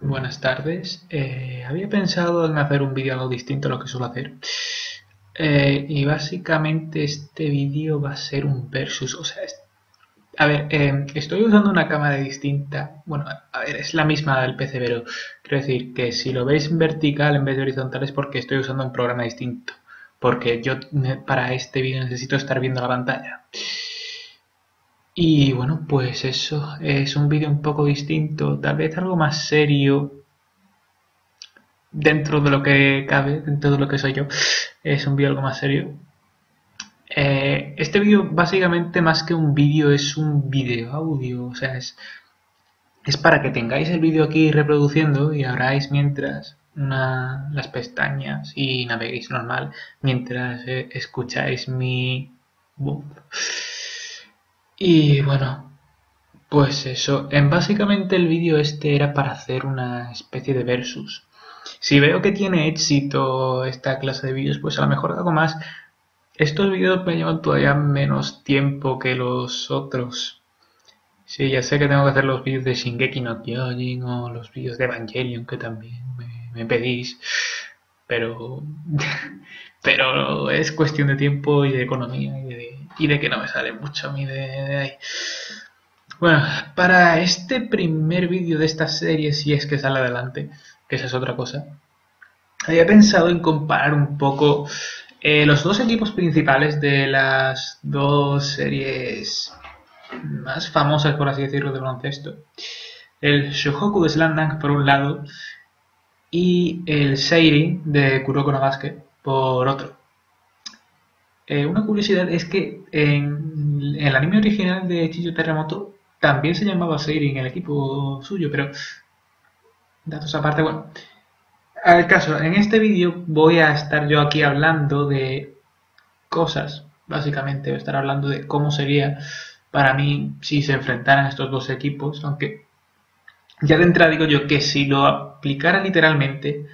Buenas tardes. Eh, había pensado en hacer un vídeo algo distinto a lo que suelo hacer. Eh, y básicamente este vídeo va a ser un versus. O sea, a ver, eh, estoy usando una cámara distinta. Bueno, a ver, es la misma del PC, pero quiero decir que si lo veis en vertical en vez de horizontal es porque estoy usando un programa distinto. Porque yo para este vídeo necesito estar viendo la pantalla. Y bueno, pues eso, es un vídeo un poco distinto, tal vez algo más serio dentro de lo que cabe, dentro de lo que soy yo, es un vídeo algo más serio. Eh, este vídeo básicamente más que un vídeo es un vídeo audio, o sea, es, es para que tengáis el vídeo aquí reproduciendo y abráis mientras una, las pestañas y naveguéis normal mientras eh, escucháis mi voz. Y bueno, pues eso. En básicamente el vídeo este era para hacer una especie de versus. Si veo que tiene éxito esta clase de vídeos, pues a lo mejor hago más. Estos vídeos me llevan todavía menos tiempo que los otros. Sí, ya sé que tengo que hacer los vídeos de Shingeki no Kyojin o los vídeos de Evangelion que también me, pedís. Pero, pero es cuestión de tiempo y de economía y de y de que no me sale mucho a mí de, ahí. Bueno, para este primer vídeo de esta serie, si es que sale adelante, que esa es otra cosa, había pensado en comparar un poco eh, los dos equipos principales de las dos series más famosas, por así decirlo, de baloncesto. El Shohoku de Slandang por un lado y el Seirin de Kuroko no Basket por otro. Eh, una curiosidad es que en, el anime original de Chicho Terremoto también se llamaba Seirin el equipo suyo, pero datos aparte, bueno. Al caso, en este vídeo voy a estar yo aquí hablando de cosas, básicamente voy a estar hablando de cómo sería para mí si se enfrentaran estos dos equipos, aunque ya de entrada digo yo que si lo aplicara literalmente,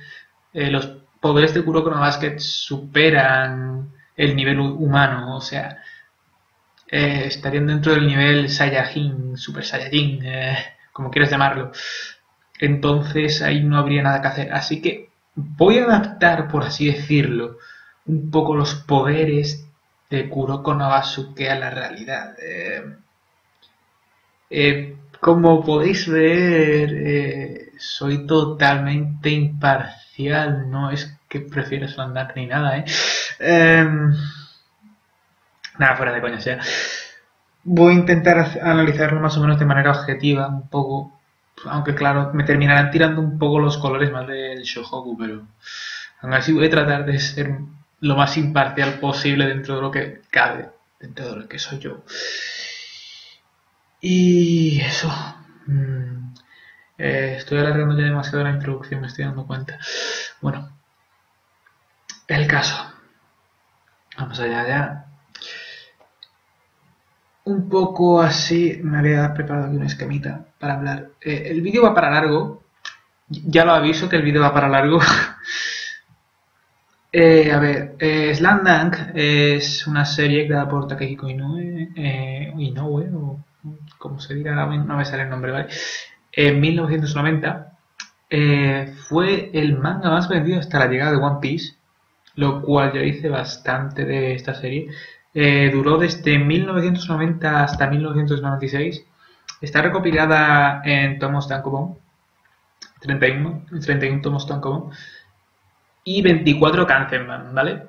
eh, los poderes de Kuroko no Basket superan el nivel humano, o sea, eh, estarían dentro del nivel Saiyajin, Super Saiyajin, eh, como quieras llamarlo. Entonces ahí no habría nada que hacer. Así que voy a adaptar, por así decirlo, un poco los poderes de Kuroko no Basuke a la realidad. Eh, como podéis ver, soy totalmente imparcial, no es que prefieres andar ni nada, ¿eh? Em, nada, fuera de coña, sea. Voy a intentar analizarlo más o menos de manera objetiva, un poco. Aunque claro, me terminarán tirando un poco los colores más del Shohoku, pero aún así voy a tratar de ser lo más imparcial posible dentro de lo que cabe, dentro de lo que soy yo. Y eso. Mm, eh, estoy alargando ya demasiado la introducción, me estoy dando cuenta. Bueno, el caso. Vamos allá ya. Un poco así, me había preparado aquí una esquemita para hablar. Eh, el vídeo va para largo. Ya lo aviso que el vídeo va para largo. eh, a ver, eh, Slandang es una serie creada por Takehiko Inoue, eh, Inoue o como se diga, no me sale el nombre, ¿vale? En 1990 eh, fue el manga más vendido hasta la llegada de One Piece lo cual ya hice bastante de esta serie. Eh, duró desde 1990 hasta 1996. Está recopilada en tomos Tankobon, 31, 31 tomos Tankobon y 24 Kanzenban, ¿vale?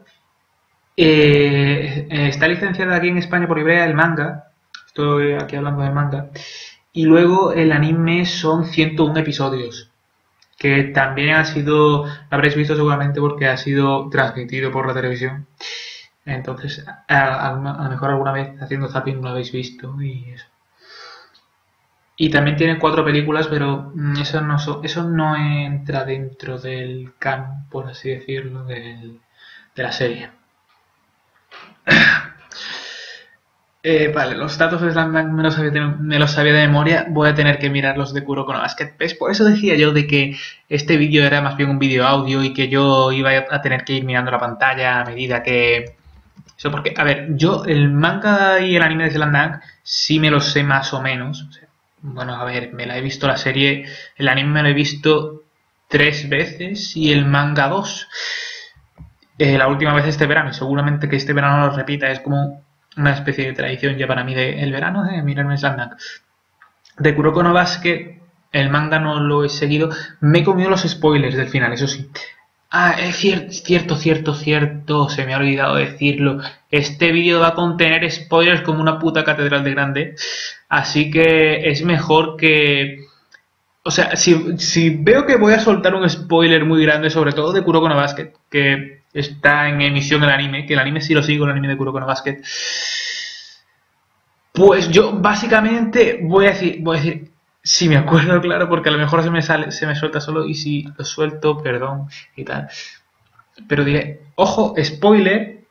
Eh, está licenciada aquí en España por Ibrea el manga. Estoy aquí hablando de manga. Y luego el anime son 101 episodios que también ha sido, lo habréis visto seguramente porque ha sido transmitido por la televisión. Entonces, a, lo mejor alguna vez haciendo zapping lo habéis visto y eso. Y también tiene cuatro películas, pero mm, eso no, eso no entra dentro del canon, por así decirlo, de la serie. Eh, vale, los datos de Slam me los, sabía de, me los sabía de memoria, voy a tener que mirar los de Kuroko no Basket. Por eso decía yo de que este vídeo era más bien un vídeo audio y que yo iba a tener que ir mirando la pantalla a medida que... Eso porque, a ver, yo el manga y el anime de Slam sí me los sé más o menos. Bueno, a ver, me la he visto la serie, el anime me lo he visto tres veces y el manga dos. Eh, la última vez este verano, y seguramente que este verano lo repita, es como una especie de tradición ya para mí del el verano de mirarme Slandak. De Kuroko no Basket, el manga no lo he seguido, me he comido los spoilers del final, eso sí. Ah, es cierto, cierto, cierto, se me ha olvidado decirlo. Este vídeo va a contener spoilers como una puta catedral de grande. Así que es mejor que... O sea, si, veo que voy a soltar un spoiler muy grande, sobre todo de Kuroko no Basket, que está en emisión el anime, que el anime sí lo sigo, el anime de Kuroko no Basket, pues yo básicamente voy a decir, voy a decir, si me acuerdo, claro, porque a lo mejor se me sale, se me suelta solo y si lo suelto, perdón y tal. Pero diré, ojo, spoiler.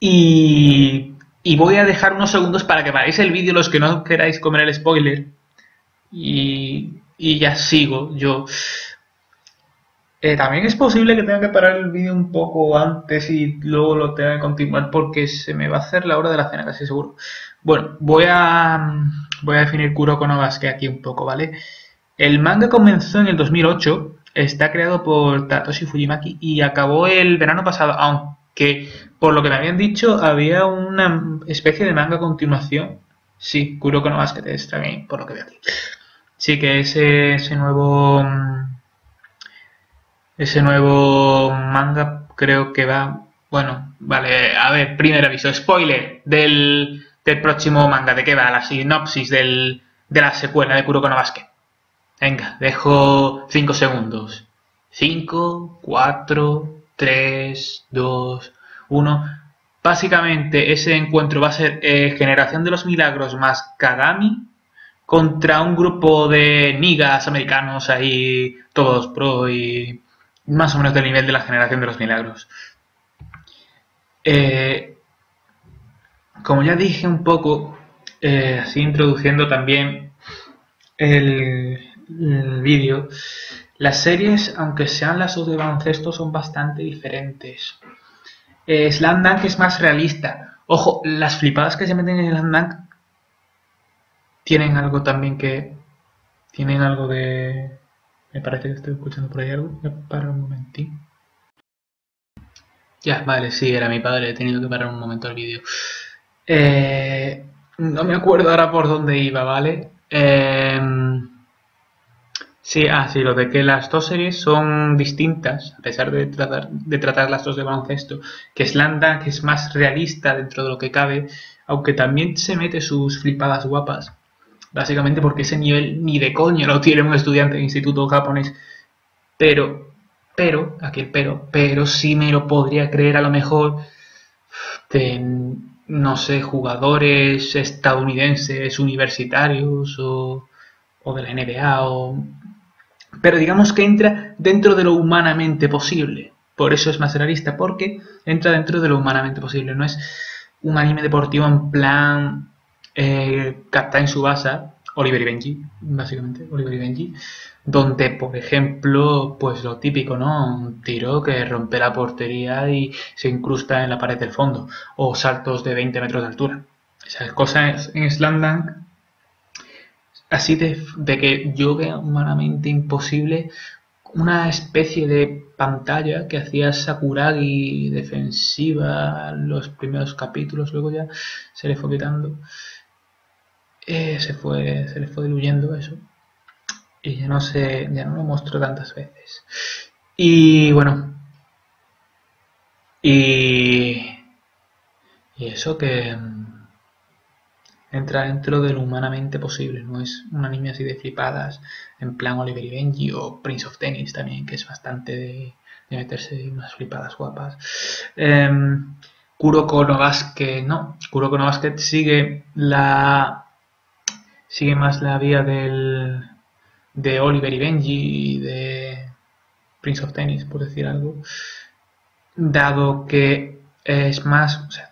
Y, y voy a dejar unos segundos para que paréis el vídeo los que no queráis comer el spoiler. Y, y ya sigo yo. Eh, también es posible que tenga que parar el vídeo un poco antes y luego lo tenga que continuar porque se me va a hacer la hora de la cena, casi seguro. Bueno, voy a, voy a definir Kuroko no aquí un poco, ¿vale? El manga comenzó en el 2008, está creado por Tatoshi Fujimaki y acabó el verano pasado, aunque por lo que me habían dicho había una especie de manga a continuación. Sí, Kuroko no Basket por lo que veo aquí. Sí, que ese, ese nuevo ese nuevo manga creo que va... Bueno, vale, a ver, primer aviso, spoiler del, próximo manga, ¿de qué va? La sinopsis del, de la secuela de Kuroko no Basket. Venga, dejo 5 segundos. 5, 4, 3, 2, 1. Básicamente ese encuentro va a ser eh, Generación de los Milagros más Kagami contra un grupo de nigas americanos ahí, todos pro y más o menos del nivel de la generación de los milagros. Eh, como ya dije un poco, eh, así introduciendo también el, vídeo, las series, aunque sean las de baloncesto, son bastante diferentes. Eh, Slam Dunk es más realista. Ojo, las flipadas que se meten en Slam Dunk tienen algo también que... Tienen algo de me parece que estoy escuchando por ahí algo. Voy a parar un momentín. Ya, vale, sí, era mi padre. He tenido que parar un momento el vídeo. Eh, no me acuerdo ahora por dónde iba, ¿vale? Em, sí, ah, sí, lo de que las dos series son distintas, a pesar de tratar, de tratar las dos de baloncesto, que es Landa, que es más realista dentro de lo que cabe, aunque también se mete sus flipadas guapas básicamente porque ese nivel ni de coño lo tiene un estudiante de instituto japonés. Pero, pero, aquí el pero, pero sí me lo podría creer a lo mejor de, no sé, jugadores estadounidenses, universitarios o, o de la NBA o... Pero digamos que entra dentro de lo humanamente posible. Por eso es más realista, porque entra dentro de lo humanamente posible. No es un anime deportivo en plan eh, Captain Subasa, Oliver y Benji, básicamente, Oliver y Benji, donde, por ejemplo, pues lo típico, ¿no? Un tiro que rompe la portería y se incrusta en la pared del fondo, o saltos de 20 metros de altura. Esas cosas en Slam así de, de que yo vea humanamente imposible una especie de pantalla que hacía Sakuragi defensiva los primeros capítulos, luego ya se le fue quitando. Eh, se fue se le fue diluyendo eso. Y ya no sé ya no lo muestro tantas veces. Y bueno. Y y eso que mm, entra dentro de lo humanamente posible no es un anime así de flipadas en plan Oliver y Benji o Prince of Tennis también que es bastante de, meterse unas flipadas guapas. Eh, Kuroko no Basket no Kuroko no Basket sigue la sigue más la vía del, de Oliver y Benji y de Prince of Tennis, por decir algo, dado que es más, o sea,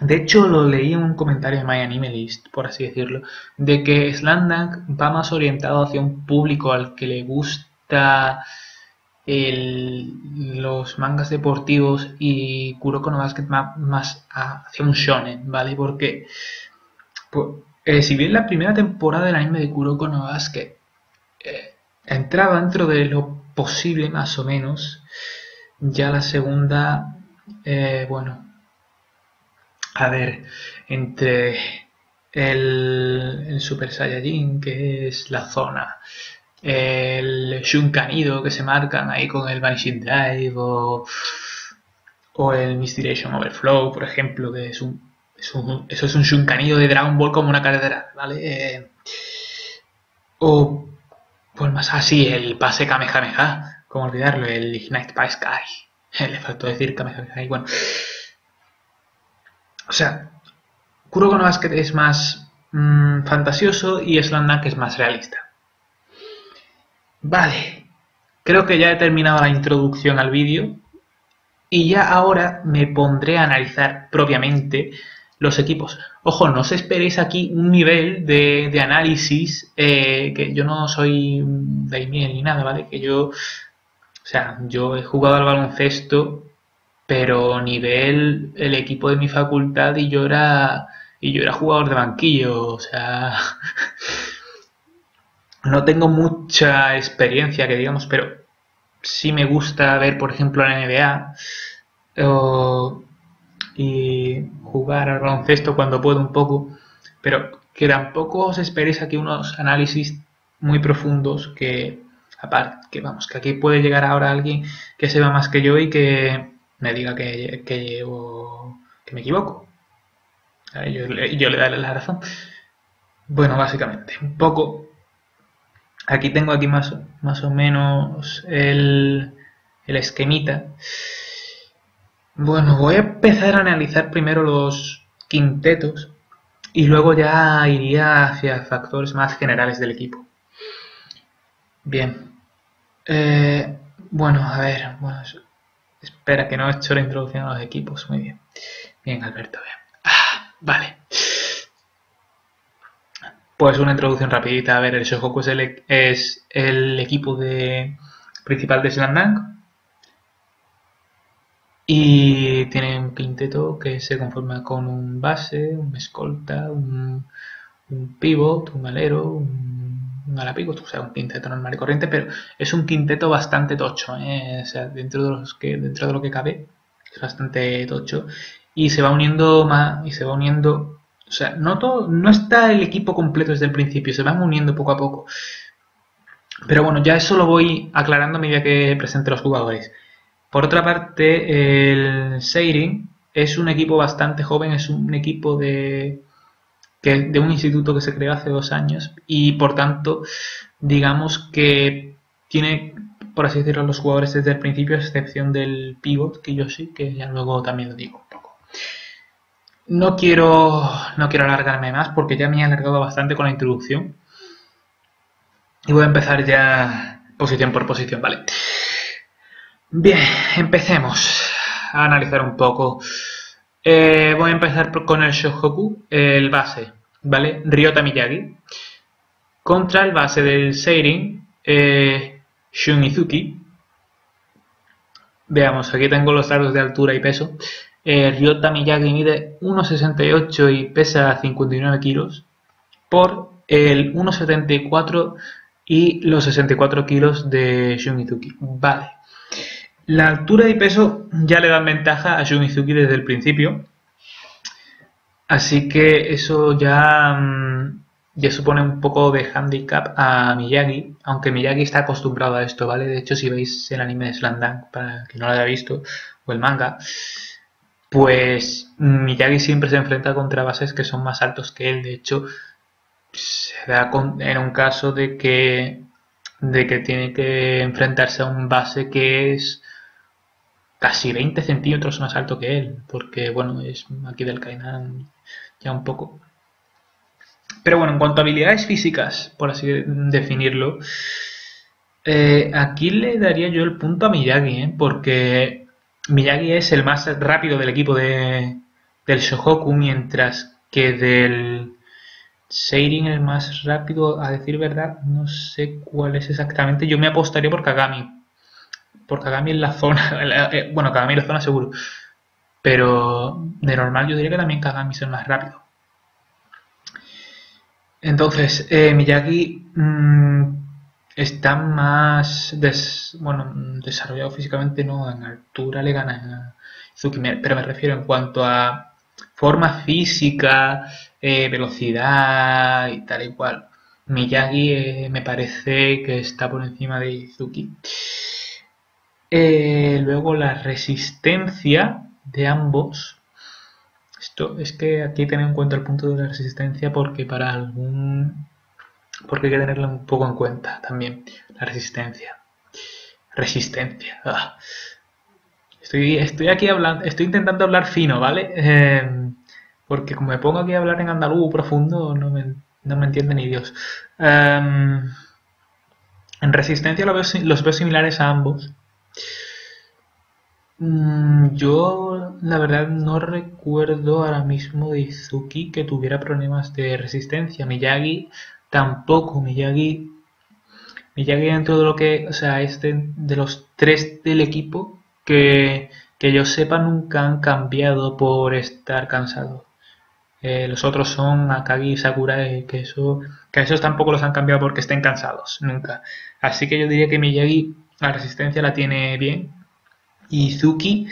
de hecho lo leí en un comentario de My Anime List, por así decirlo, de que Slandunk va más orientado hacia un público al que le gusta los mangas deportivos y Kuroko no Basket más, más hacia un shonen, ¿vale? Porque pues, Eh, si bien la primera temporada del anime de Kuroko no Basket eh, entraba dentro de lo posible más o menos, ya la segunda, eh, bueno, a ver, entre el, Super Saiyajin, que es la zona, el Shunkanido que se marcan ahí con el Vanishing Dive o, o el Mystiration Overflow, por ejemplo, que es un, eso es un Shunkanido de Dragon Ball como una carretera, ¿vale? Eh, o, pues más así, el pase Kamehameha, como olvidarlo, el Ignite by Sky. Le faltó decir Kamehameha y bueno. O sea, Kuroko no es más mm, fantasioso y Slam es más realista. Vale, creo que ya he terminado la introducción al vídeo y ya ahora me pondré a analizar propiamente los equipos. Ojo, no os esperéis aquí un nivel de, análisis eh, que yo no soy Daimiel ni nada, ¿vale? Que yo, o sea, yo he jugado al baloncesto, pero nivel el equipo de mi facultad y yo era y yo era jugador de banquillo, o sea, no tengo mucha experiencia que digamos, pero sí me gusta ver, por ejemplo, la NBA y jugar al baloncesto cuando puedo un poco, pero que tampoco os esperéis aquí unos análisis muy profundos que aparte que vamos que aquí puede llegar ahora alguien que sepa más que yo y que me diga que, que llevo que me equivoco yo, yo le daré la razón. Bueno, básicamente, un poco. Aquí tengo aquí más, más o menos el, el esquemita. Bueno, voy a empezar a analizar primero los quintetos y luego ya iría hacia factores más generales del equipo. Bien. Eh, bueno, a ver. Bueno, espera que no he hecho la introducción a los equipos. Muy bien. Bien, Alberto, bien. Vale. Pues una introducción rapidita. A ver, el Shohoku es el, e-, es el equipo de, principal de Slandang. Y tiene un quinteto que se conforma con un base, un escolta, un, pivot, un alero, un, un ala pivot, o sea, un quinteto normal y corriente, pero es un quinteto bastante tocho, ¿eh? o sea, dentro de, los que, dentro de lo que cabe, es bastante tocho. Y se va uniendo más y se va uniendo o sea no todo no está el equipo completo desde el principio se van uniendo poco a poco. Pero bueno ya eso lo voy aclarando a medida que presente los jugadores por otra parte el Seirin es un equipo bastante joven es un equipo de que, de un instituto que se creó hace dos años y por tanto digamos que tiene por así decirlo los jugadores desde el principio a excepción del pivot que yo sí que ya luego también lo digo no quiero, no quiero alargarme más porque ya me he alargado bastante con la introducción. Y voy a empezar ya posición por posición, ¿vale? Bien, empecemos a analizar un poco. Eh, voy a empezar con el Shohoku, el base, ¿vale? Ryota Miyagi. Contra el base del Seirin, eh, Shunizuki. Veamos, aquí tengo los datos de altura y peso. Eh, Ryota Miyagi mide 1,68 y pesa 59 kilos por el 1,74 y los 64 kilos de Shunizuki. Vale. La altura y peso ya le dan ventaja a Shunizuki desde el principio. Así que eso ya, mm, ya supone un poco de handicap a Miyagi, aunque Miyagi está acostumbrado a esto, ¿vale? De hecho, si veis el anime de Slandang, para que no lo haya visto, o el manga, pues Miyagi siempre se enfrenta contra bases que son más altos que él. De hecho, se da en un caso de que, de que tiene que enfrentarse a un base que es casi 20 centímetros más alto que él, porque bueno, es aquí del Kainan ya un poco. Pero bueno, en cuanto a habilidades físicas, por así definirlo, eh, aquí le daría yo el punto a Miyagi, ¿eh? porque Miyagi es el más rápido del equipo de, del Shohoku, mientras que del Seirin el más rápido, a decir verdad, no sé cuál es exactamente. Yo me apostaría por Kagami. Por Kagami en la zona. Eh, bueno, Kagami en la zona seguro. Pero de normal yo diría que también Kagami el más rápido. Entonces, eh, Miyagi mm, está más bueno, desarrollado físicamente, no, en altura le gana a pero me refiero en cuanto a forma física, eh, velocidad y tal y cual. Miyagi me parece que está por encima de Izuki. Eh, luego la resistencia de ambos. Esto es que aquí tener en cuenta el punto de la resistencia porque para algún porque hay que tenerlo un poco en cuenta también la resistencia. Resistencia. Ah. Estoy, estoy aquí hablando, estoy intentando hablar fino, ¿vale? Eh, porque como me pongo aquí a hablar en andaluz profundo, no me, no me entiende ni Dios. Em, en resistencia los veo similares a ambos. Mm, yo, la verdad, no recuerdo ahora mismo de Izuki que tuviera problemas de resistencia. Miyagi tampoco. Miyagi, Miyagi dentro de lo que, o sea, este de los tres del equipo que, que yo sepa nunca han cambiado por estar cansados. Eh, los otros son Akagi y Sakurai, que eso, que esos tampoco los han cambiado porque estén cansados, nunca. Así que yo diría que Miyagi la resistencia la tiene bien. Y Zuki,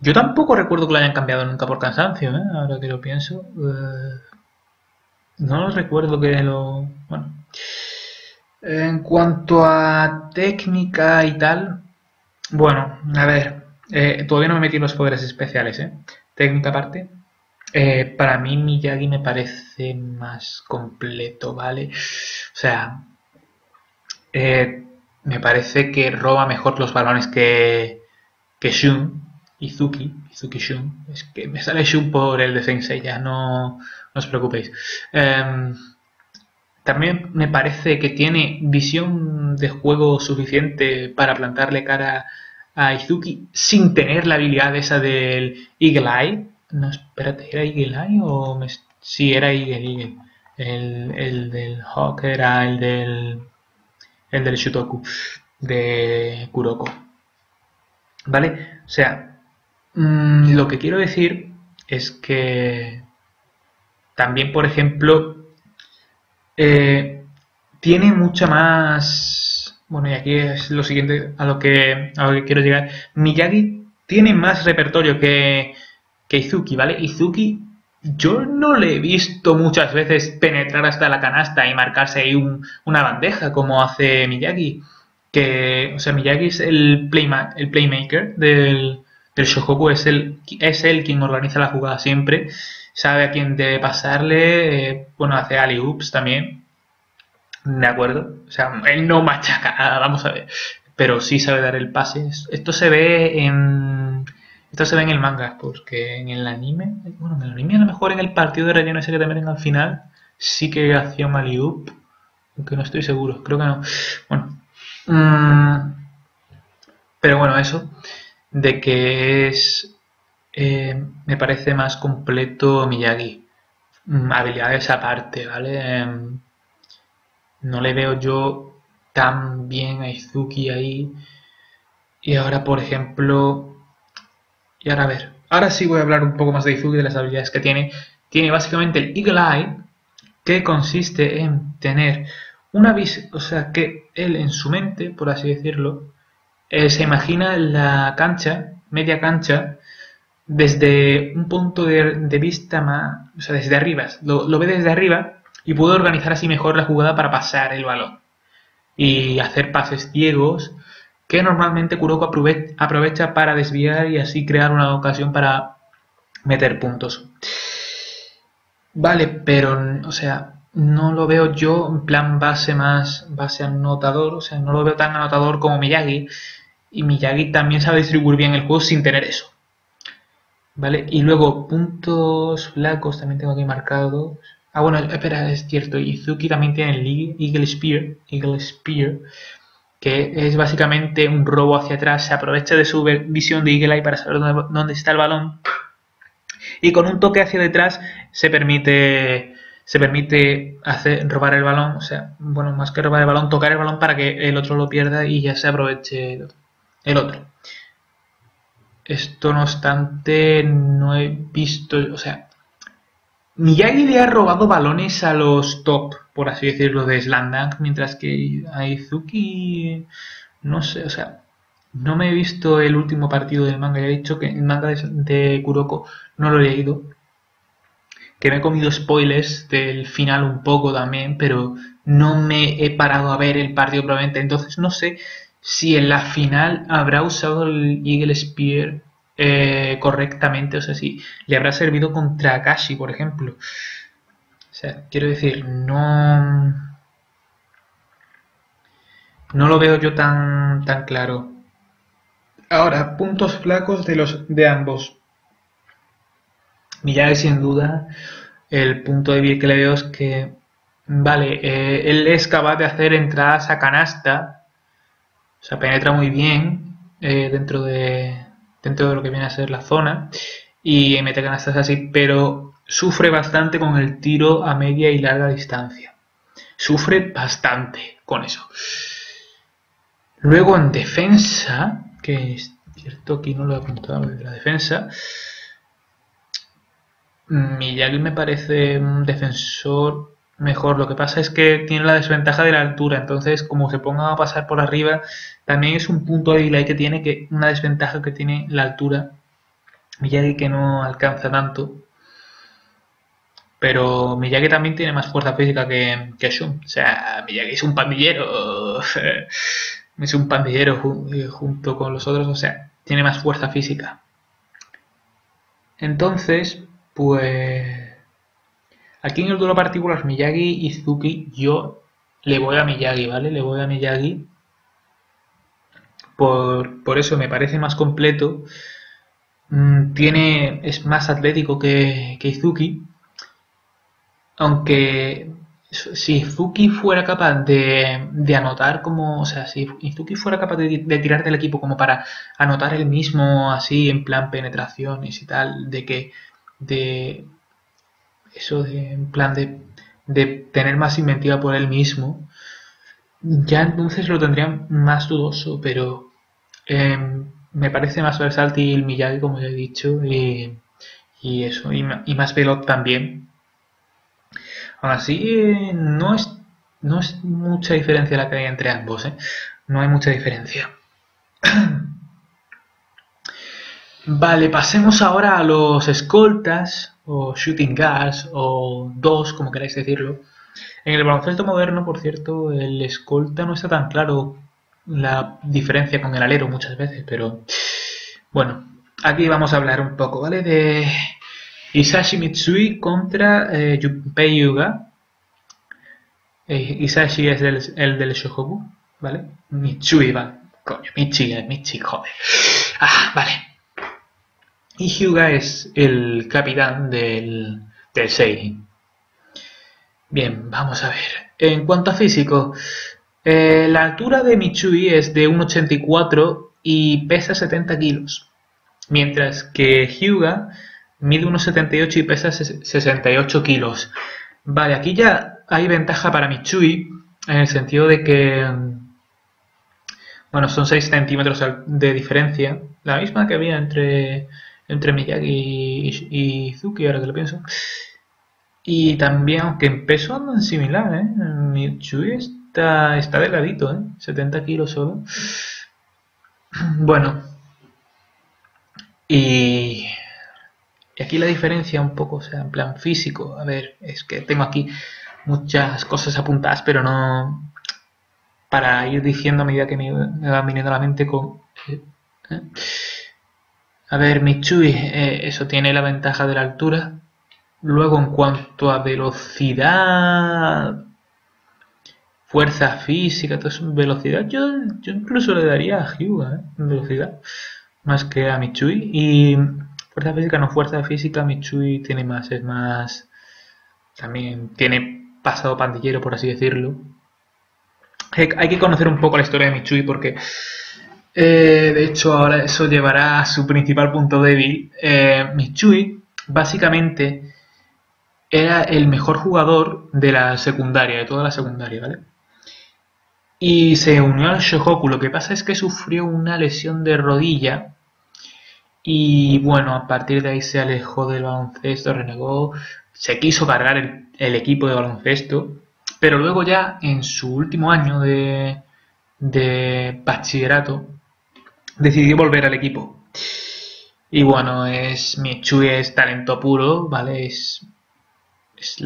yo tampoco recuerdo que lo hayan cambiado nunca por cansancio, ¿eh? ahora que lo pienso. Eh, no recuerdo que lo... Bueno. En cuanto a técnica y tal, bueno, a ver, todavía no me metí los poderes especiales, ¿eh? Técnica aparte, eh, para mí Miyagi me parece más completo, ¿vale? O sea, eh, me parece que roba mejor los balones que, que Shun, Izuki, Izuki Shun. Es que me sale Shun por el de Sensei, ya no, os preocupéis. Em, también me parece que tiene visión de juego suficiente para plantarle cara a Izuki sin tener la habilidad esa del Eagle Eye no, espérate, ¿era Eagle o me... Sí, era Eagle, El, el del Hawk era el del... El del Shutoku. De Kuroko. ¿Vale? O sea, mm, lo que quiero decir es que también, por ejemplo, eh, tiene mucha más... Bueno, y aquí es lo siguiente a lo que, a lo que quiero llegar. Miyagi tiene más repertorio que, que Izuki, ¿vale? Izuki yo no le he visto muchas veces penetrar hasta la canasta y marcarse ahí una bandeja como hace Miyagi. Que, o sea, Miyagi es el, el playmaker del, del Shohoku, es, el, es él quien organiza la jugada siempre, sabe a quién debe pasarle, eh, bueno, hace alley oops también, ¿de acuerdo? O sea, él no machaca nada, vamos a ver, pero sí sabe dar el pase. Esto se ve en esto se ve en el manga, porque en el anime, bueno, en el anime a lo mejor en el partido de relleno ese que te meten al final, sí que hacía un Maliup, aunque no estoy seguro, creo que no. Bueno, mm, pero bueno, eso, de que es, eh, me parece más completo Miyagi. Mm, habilidades aparte, ¿vale? Em, no le veo yo tan bien a Izuki ahí. Y ahora, por ejemplo, y ahora a ver, ahora sí voy a hablar un poco más de Izuki de las habilidades que tiene. Tiene básicamente el Eagle Eye, que consiste en tener una visión, o sea, que él en su mente, por así decirlo, eh, se imagina la cancha, media cancha, desde un punto de, vista más, o sea, desde arriba, lo, lo, ve desde arriba y puede organizar así mejor la jugada para pasar el balón y hacer pases ciegos que normalmente Kuroko aprovecha para desviar y así crear una ocasión para meter puntos. Vale, pero, o sea, no lo veo yo en plan base más, base anotador, o sea, no lo veo tan anotador como Miyagi, y Miyagi también sabe distribuir bien el juego sin tener eso. ¿Vale? Y luego, puntos flacos también tengo aquí marcados. Ah, bueno, espera, es cierto, Izuki también tiene el Eagle Spear, Eagle Spear, que es básicamente un robo hacia atrás, se aprovecha de su visión de Eagle Eye para saber dónde, está el balón y con un toque hacia detrás se permite se permite hacer robar el balón, o sea, bueno, más que robar el balón, tocar el balón para que el otro lo pierda y ya se aproveche el otro. Esto no obstante, no he visto, o sea, Miyagi le ha robado balones a los top, por así decirlo, de Slandang, mientras que a Izuki, no sé, o sea, no me he visto el último partido del manga, ya he dicho que el manga de, Kuroko no lo he leído, que me he comido spoilers del final un poco también, pero no me he parado a ver el partido probablemente, entonces no sé si en la final habrá usado el Eagle Spear eh, correctamente, o sea, si le habrá servido contra Akashi, por ejemplo. O sea, quiero decir, no... No lo veo yo tan, tan claro. Ahora, puntos flacos de, los, de ambos. Miyagi sin duda, el punto débil que le veo es que, vale, eh, él es capaz de hacer entradas a canasta, o sea, penetra muy bien eh, dentro, de, dentro de lo que viene a ser la zona y mete canastas así, pero sufre bastante con el tiro a media y larga distancia. Sufre bastante con eso. Luego en defensa, que es cierto, aquí no lo he apuntado de la defensa. Miyagi me parece un defensor mejor. Lo que pasa es que tiene la desventaja de la altura, entonces como se ponga a pasar por arriba, también es un punto débil ahí que tiene que una desventaja que tiene la altura. Miyagi que no alcanza tanto. Pero Miyagi también tiene más fuerza física que, que Shun. O sea, Miyagi es un pandillero. es un pandillero eh, junto con los otros, o sea, tiene más fuerza física. Entonces, pues aquí en el duelo particular Miyagi y Zuki, yo le voy a Miyagi, ¿vale? Le voy a Miyagi. Por, por eso me parece más completo. Mm, tiene, es más atlético que, que Izuki. Aunque si Izuki fuera capaz de, anotar como, o sea, si Izuki fuera capaz de, tirar del equipo como para anotar el mismo así en plan penetraciones y tal, de que, de eso de, en plan de, de tener más inventiva por él mismo, ya entonces lo tendría más dudoso, pero em, me parece más versátil Miyagi, como ya he dicho, y, y eso, y, más veloz también Aún así, no es, no es mucha diferencia la que hay entre ambos, ¿eh? No hay mucha diferencia. Vale, pasemos ahora a los escoltas, o shooting guards, o dos, como queráis decirlo. En el baloncesto moderno, por cierto, el escolta no está tan claro la diferencia con el alero muchas veces, pero bueno, aquí vamos a hablar un poco, ¿vale? De Isashi Mitsui contra eh, Junpei Yuga. Eh, Isashi es el, del Shohoku, ¿vale? Mitsui va. Coño, Michi, eh, Michi, joder. Ah, vale. Y Hyuga es el capitán del, del Seiji. Bien, vamos a ver. En cuanto a físico, eh, la altura de Mitsui es de 1,84 y pesa 70 kilos. Mientras que Hyuga Mide 1,78 y pesa 68 kilos. Vale, aquí ya hay ventaja para Michui en el sentido de que, bueno, son 6 centímetros de diferencia, la misma que había entre, entre Miyagi y, Zuki, ahora que lo pienso. Y también, aunque en peso andan similar, ¿eh? Michui está, está delgadito, ¿eh? 70 kilos solo. Bueno. Y y aquí la diferencia un poco, o sea, en plan físico, a ver, es que tengo aquí muchas cosas apuntadas, pero no para ir diciendo a medida que me, va viniendo a la mente con... Eh, eh. A ver, Michui, eh, eso tiene la ventaja de la altura. Luego, en cuanto a velocidad, fuerza física, todo eso, velocidad, yo, yo incluso le daría a Hyuga, velocidad, más que a Michui. Y Fuerza física no fuerza física, Michui tiene más, es más... También tiene pasado pandillero, por así decirlo. Hay que conocer un poco la historia de Michui porque... Eh, de hecho, ahora eso llevará a su principal punto débil. Eh, Michui, básicamente, era el mejor jugador de la secundaria, de toda la secundaria, ¿vale? Y se unió al Shohoku. Lo que pasa es que sufrió una lesión de rodilla y bueno, a partir de ahí se alejó del baloncesto, renegó, se quiso cargar el, equipo de baloncesto, pero luego ya en su último año de, de bachillerato decidió volver al equipo. Y bueno, es Michui es talento puro, ¿vale? Es, es,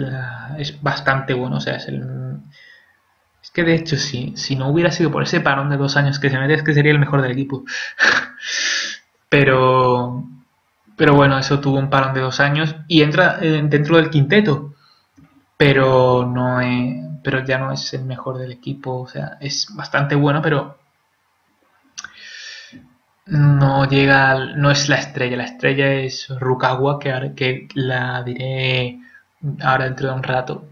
es bastante bueno, o sea, es el... Es que de hecho, si, si no hubiera sido por ese parón de dos años que se mete, es que sería el mejor del equipo. pero, pero bueno, eso tuvo un parón de dos años y entra eh, dentro del quinteto. Pero no pero ya no es el mejor del equipo. O sea, es bastante bueno, pero no llega, no es la estrella. La estrella es Rukawa, que, que la diré ahora dentro de un rato.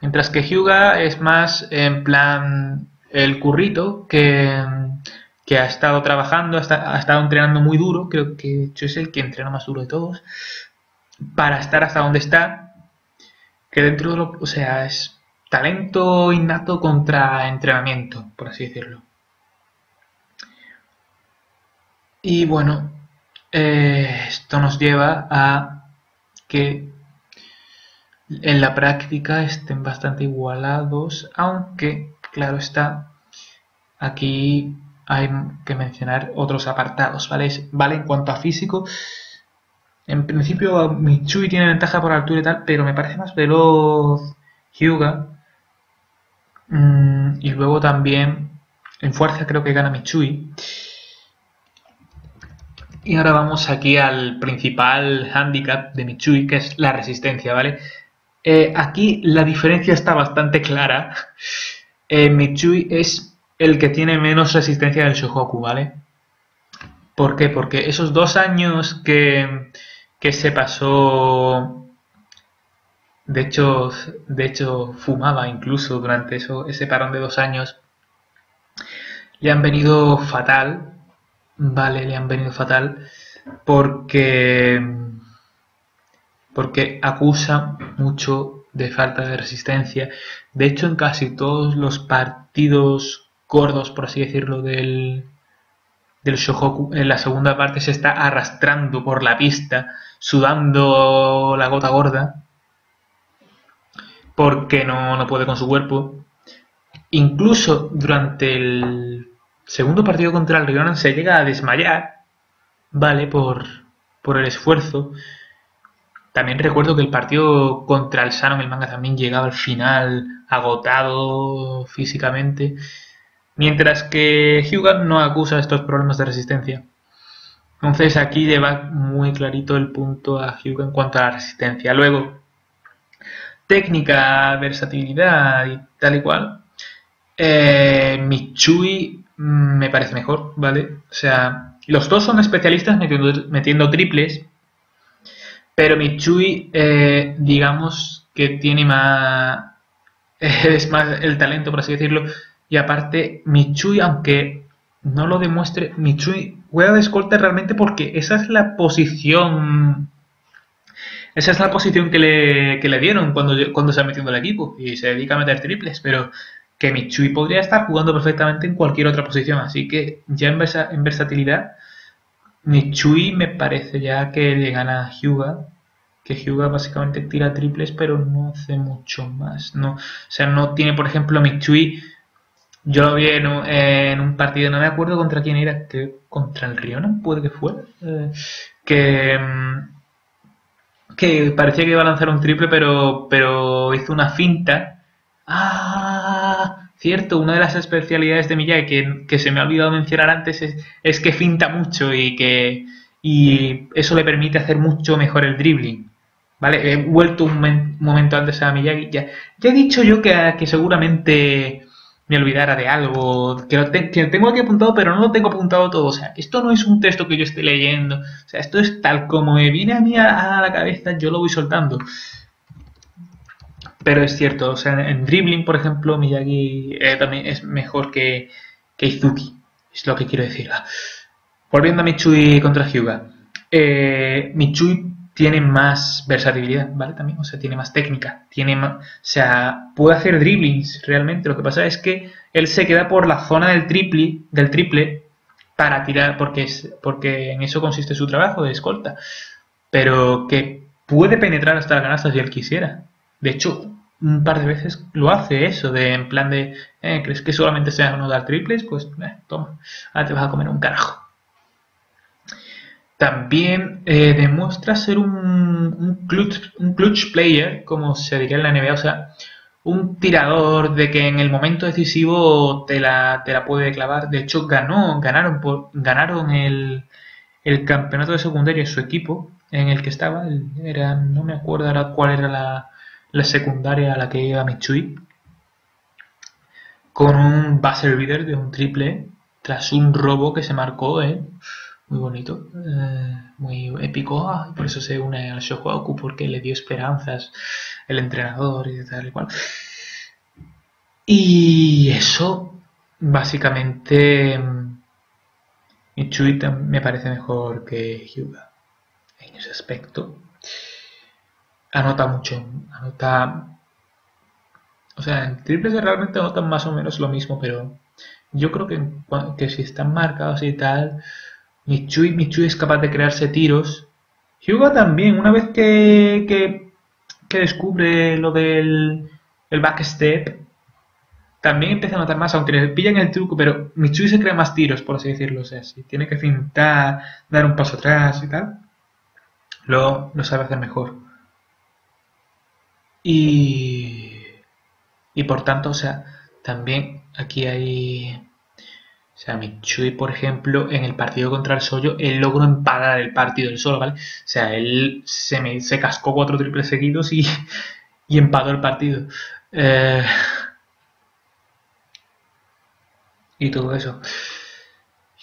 Mientras que Hyuga es más en plan el currito que que ha estado trabajando, ha estado entrenando muy duro, creo que de hecho es el que entrena más duro de todos, para estar hasta donde está, que dentro de lo, o sea, es talento innato contra entrenamiento, por así decirlo. Y bueno, eh, esto nos lleva a que en la práctica estén bastante igualados, aunque, claro está, aquí hay que mencionar otros apartados, ¿vale? Vale, en cuanto a físico, en principio Michui tiene ventaja por altura y tal, pero me parece más veloz Hyuga. Mm, y luego también en fuerza creo que gana Michui. Y ahora vamos aquí al principal handicap de Michui, que es la resistencia, ¿vale? Eh, aquí la diferencia está bastante clara. Eh, Michui es el que tiene menos resistencia del Shohoku, ¿vale? ¿Por qué? Porque esos dos años que, se pasó... De hecho, de hecho, fumaba incluso durante eso, ese parón de dos años. Le han venido fatal, ¿vale? Le han venido fatal porque, porque acusa mucho de falta de resistencia. De hecho, en casi todos los partidos gordos, por así decirlo, del, del Shohoku, en la segunda parte se está arrastrando por la pista, sudando la gota gorda, porque no, no puede con su cuerpo. Incluso durante el segundo partido contra el Rionan se llega a desmayar, ¿vale? Por, por el esfuerzo. También recuerdo que el partido contra el Sano en el manga también llegaba al final agotado físicamente mientras que Hugo no acusa estos problemas de resistencia. Entonces aquí lleva muy clarito el punto a Hugo en cuanto a la resistencia. Luego, técnica, versatilidad y tal y cual. Eh, Michui me parece mejor, ¿vale? O sea, los dos son especialistas metiendo, triples, pero Michui, eh, digamos que tiene más... es más el talento, por así decirlo, y aparte, Michui, aunque no lo demuestre, Michui juega de escolta realmente porque esa es la posición. Esa es la posición que le, que le dieron cuando, cuando se ha metido el equipo y se dedica a meter triples, pero que Michui podría estar jugando perfectamente en cualquier otra posición. Así que ya en, versatilidad, Michui me parece ya que le gana a Hyuga, que Hyuga básicamente tira triples, pero no hace mucho más. No, o sea, no tiene, por ejemplo, Michui yo lo vi en un, partido, no me acuerdo contra quién era, que contra el Riona, puede que fue, eh, que, mm, que parecía que iba a lanzar un triple, pero, pero hizo una finta. Ah, cierto, una de las especialidades de Miyagi que, que se me ha olvidado mencionar antes es, es que finta mucho y que y eso le permite hacer mucho mejor el dribbling. ¿Vale? He vuelto un, momento antes a Miyagi. Ya, ya he dicho yo que, que seguramente me olvidara de algo, que lo, tengo aquí apuntado, pero no lo tengo apuntado todo. O sea, esto no es un texto que yo esté leyendo. O sea, esto es tal como me viene a mí a, la cabeza, yo lo voy soltando. Pero es cierto, o sea, en dribbling, por ejemplo, Miyagi eh, también es mejor que, que Izuki. Es lo que quiero decir. Volviendo a Michui contra Hyuga. Eh, Michui tiene más versatilidad, ¿vale? También, o sea, tiene más técnica, tiene más, o sea, puede hacer dribblings realmente. Lo que pasa es que él se queda por la zona del triple, del triple para tirar, porque es, porque en eso consiste su trabajo de escolta. Pero que puede penetrar hasta la canasta si él quisiera. De hecho, un par de veces lo hace eso, de en plan de, eh, ¿crees que solamente se van a dar triples? Pues eh, toma, ahora te vas a comer un carajo. También eh, demuestra ser un, un, clutch, un clutch player, como se diría en la NBA, o sea, un tirador de que en el momento decisivo te la, te la puede clavar. De hecho, ganó, ganaron, por, ganaron el, el campeonato de secundaria su equipo en el que estaba. Era, no me acuerdo ahora cuál era la, la secundaria a la que iba Michui. Con un buzzer beater de un triple tras un robo que se marcó, ¿eh? muy bonito, eh, muy épico. Ah, por eso se une al Shohoku porque le dio esperanzas el entrenador y tal y cual. Y eso, básicamente, Michui me parece mejor que Hyuga en ese aspecto. Anota mucho, anota. O sea, en triples realmente anotan más o menos lo mismo, pero yo creo que, que si están marcados y tal, Michui, Michui es capaz de crearse tiros. Hyuga también, una vez que, que, descubre lo del el backstep, también empieza a notar más, aunque le pillan el truco, pero Michui se crea más tiros, por así decirlo. O si tiene que fintar, dar un paso atrás y tal, lo, lo sabe hacer mejor. Y, y por tanto, o sea, también aquí hay... O sea, Michui, por ejemplo, en el partido contra el Soyo, él logró emparar el partido del solo, ¿vale? O sea, él se, me, se cascó cuatro triples seguidos y, y empadó el partido. Eh, y todo eso.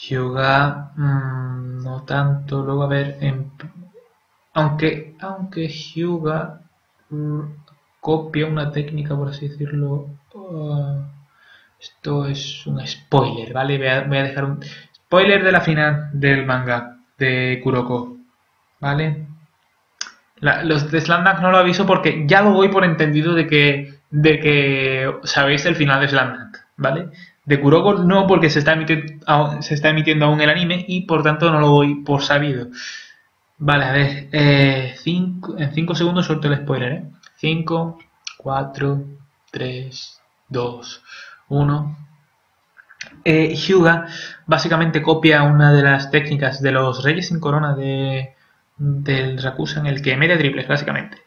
Hyuga, mmm, no tanto. Luego, a ver, en, aunque, aunque Hyuga mm, copia una técnica, por así decirlo. Esto es un spoiler, ¿vale? Voy a, dejar un spoiler de la final del manga de Kuroko, ¿vale? Los de Slam no lo aviso porque ya lo voy por entendido de que, de que sabéis el final de Slam ¿vale? De Kuroko no porque se está, emitiendo, se está emitiendo aún el anime y por tanto no lo voy por sabido. Vale, a ver, eh, cinco, en 5 segundos suelto el spoiler, ¿eh? 5, 4, 3, 2, 1. Eh, Hyuga básicamente copia una de las técnicas de los Reyes sin Corona de, del Rakusa en el que mete triples, básicamente,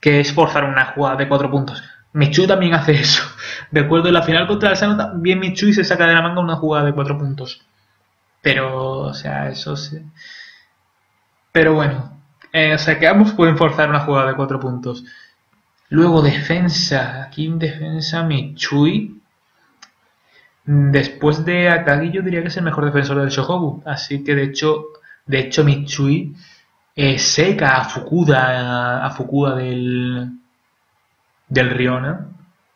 que es forzar una jugada de 4 puntos. Michu también hace eso. Recuerdo en la final contra el Sano también Michu se saca de la manga una jugada de 4 puntos. Pero, o sea, eso sí. Pero bueno, eh, o sea que ambos pueden forzar una jugada de 4 puntos. Luego defensa. Aquí en defensa Michui. Después de Akagi yo diría que es el mejor defensor del Shohoku. Así que de hecho, de hecho Michui eh, seca a Fukuda, a Fukuda del, del Riona,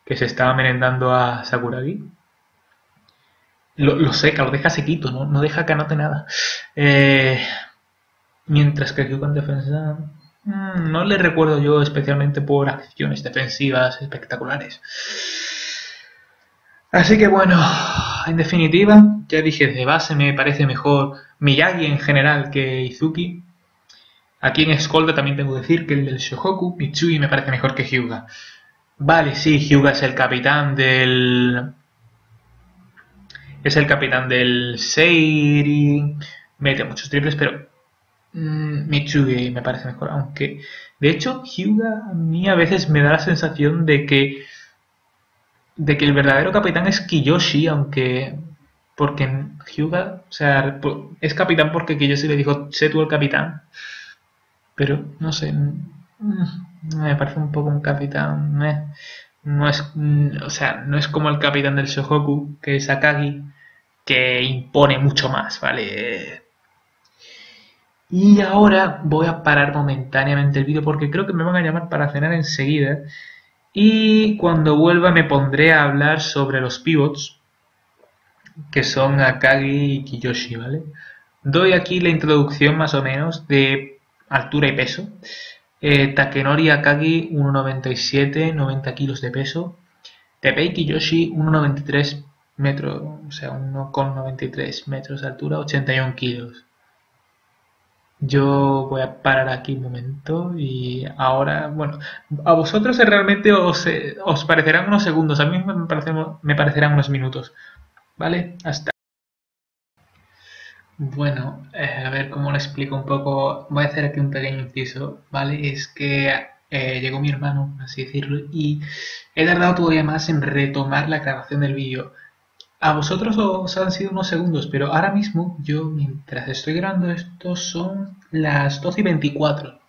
que se estaba merendando a Sakuragi. Lo, lo seca, lo deja sequito, no, no deja que anote nada. Eh, mientras que Hyuga en defensa no le recuerdo yo especialmente por acciones defensivas espectaculares. Así que bueno, en definitiva, ya dije, de base me parece mejor Miyagi en general que Izuki. Aquí en Escolta también tengo que decir que el del Shohoku, Mitsui, me parece mejor que Hyuga. Vale, sí, Hyuga es el capitán del... Es el capitán del Seiri. Mete muchos triples, pero... Mmm, Mitsui me parece mejor. Aunque, de hecho, Hyuga a mí a veces me da la sensación de que... De que el verdadero capitán es Kiyoshi, aunque... Porque Hyuga, o sea, es capitán porque Kiyoshi le dijo, sé tú el capitán. Pero, no sé, me parece un poco un capitán. No es, o sea, no es como el capitán del Shohoku, que es Akagi, que impone mucho más, ¿vale? Y ahora voy a parar momentáneamente el vídeo porque creo que me van a llamar para cenar enseguida. Y cuando vuelva me pondré a hablar sobre los pivots, que son Akagi y Kiyoshi, ¿vale? Doy aquí la introducción más o menos de altura y peso. Eh, Takenori Akagi 1,97, 90 kilos de peso. Tepei Kiyoshi 1,93 metros, o sea, 1,93 metros de altura, 81 kilos. Yo voy a parar aquí un momento y ahora, bueno, a vosotros realmente os, os parecerán unos segundos, a mí me, me parecerán unos minutos. ¿Vale? Hasta. Bueno, eh, a ver cómo lo explico un poco. Voy a hacer aquí un pequeño inciso, ¿vale? Es que eh, llegó mi hermano, así decirlo, y he tardado todavía más en retomar la grabación del vídeo. A vosotros os han sido unos segundos, pero ahora mismo yo, mientras estoy grabando esto, son las 12 y 24.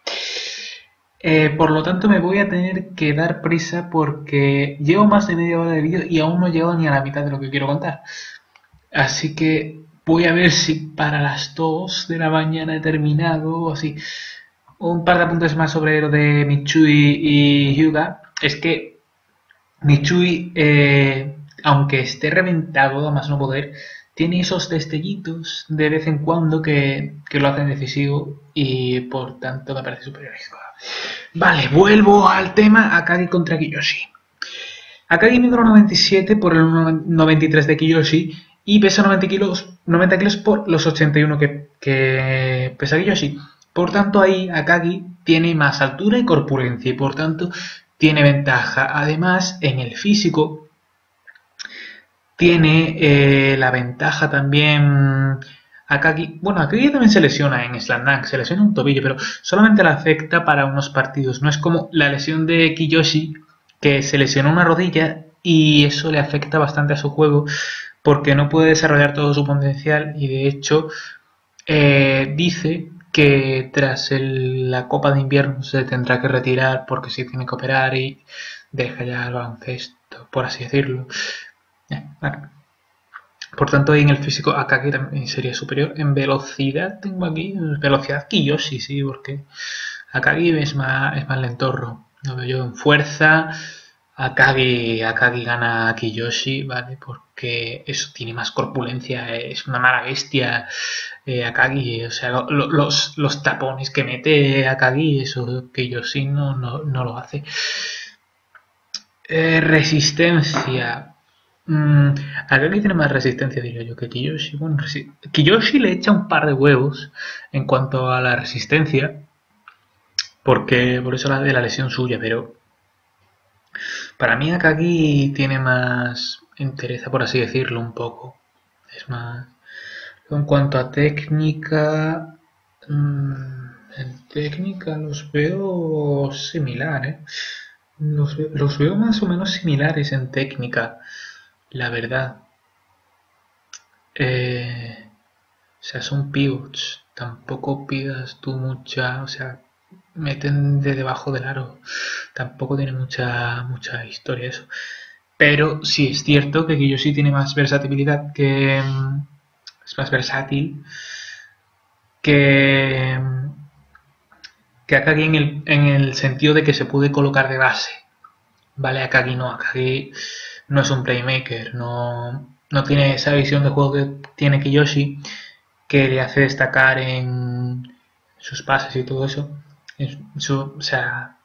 Eh, por lo tanto, me voy a tener que dar prisa porque llevo más de media hora de vídeo y aún no he llegado ni a la mitad de lo que quiero contar. Así que voy a ver si para las 2 de la mañana he terminado o así. Un par de apuntes más sobre lo de Michui y Hyuga. Es que Michui eh, aunque esté reventado a más no poder, tiene esos destellitos de vez en cuando que, lo hacen decisivo y por tanto me parece a Vale, vuelvo al tema Akagi contra Kiyoshi. Akagi mide 97 por el 93 de Kiyoshi y pesa 90 kilos, 90 kilos por los 81 que, que pesa Kiyoshi. Por tanto, ahí Akagi tiene más altura y corpulencia y por tanto tiene ventaja. Además, en el físico, tiene eh, la ventaja también Akagi, bueno, Akagi también se lesiona en Slam se lesiona un tobillo, pero solamente le afecta para unos partidos. No es como la lesión de Kiyoshi, que se lesionó una rodilla y eso le afecta bastante a su juego porque no puede desarrollar todo su potencial y de hecho eh, dice que tras la Copa de Invierno se tendrá que retirar porque sí tiene que operar y deja ya el baloncesto, por así decirlo. Por tanto, en el físico Akagi también sería superior. En velocidad tengo aquí, velocidad Kiyoshi, sí, porque Akagi es más, es más lentorro. Lo veo yo en fuerza. Akagi, Akagi gana a Kiyoshi, ¿vale? Porque eso tiene más corpulencia, es una mala bestia. Eh, Akagi, o sea, los, los, tapones que mete Akagi, eso Kiyoshi no, no, no lo hace. Eh, resistencia. Mm, Akagi tiene más resistencia, diría yo, que Kiyoshi. Bueno, Kiyoshi le echa un par de huevos en cuanto a la resistencia, porque por eso la de la lesión suya, pero para mí Akagi tiene más entereza, por así decirlo, un poco. Es más... En cuanto a técnica... Mm, en técnica los veo similares. ¿eh? Los, los veo más o menos similares en técnica la verdad. Eh, o sea, son pivots. Tampoco pidas tú mucha, o sea, meten de debajo del aro. Tampoco tiene mucha, mucha historia eso. Pero sí es cierto que Kiyoshi tiene más versatilidad que... Mm, es más versátil que... Mm, que Akagi en el, en el sentido de que se puede colocar de base. Vale, Akagi no. Akagi no es un playmaker, no, tiene esa visión de juego que tiene Kiyoshi que le hace destacar en sus pases y todo eso. o sea,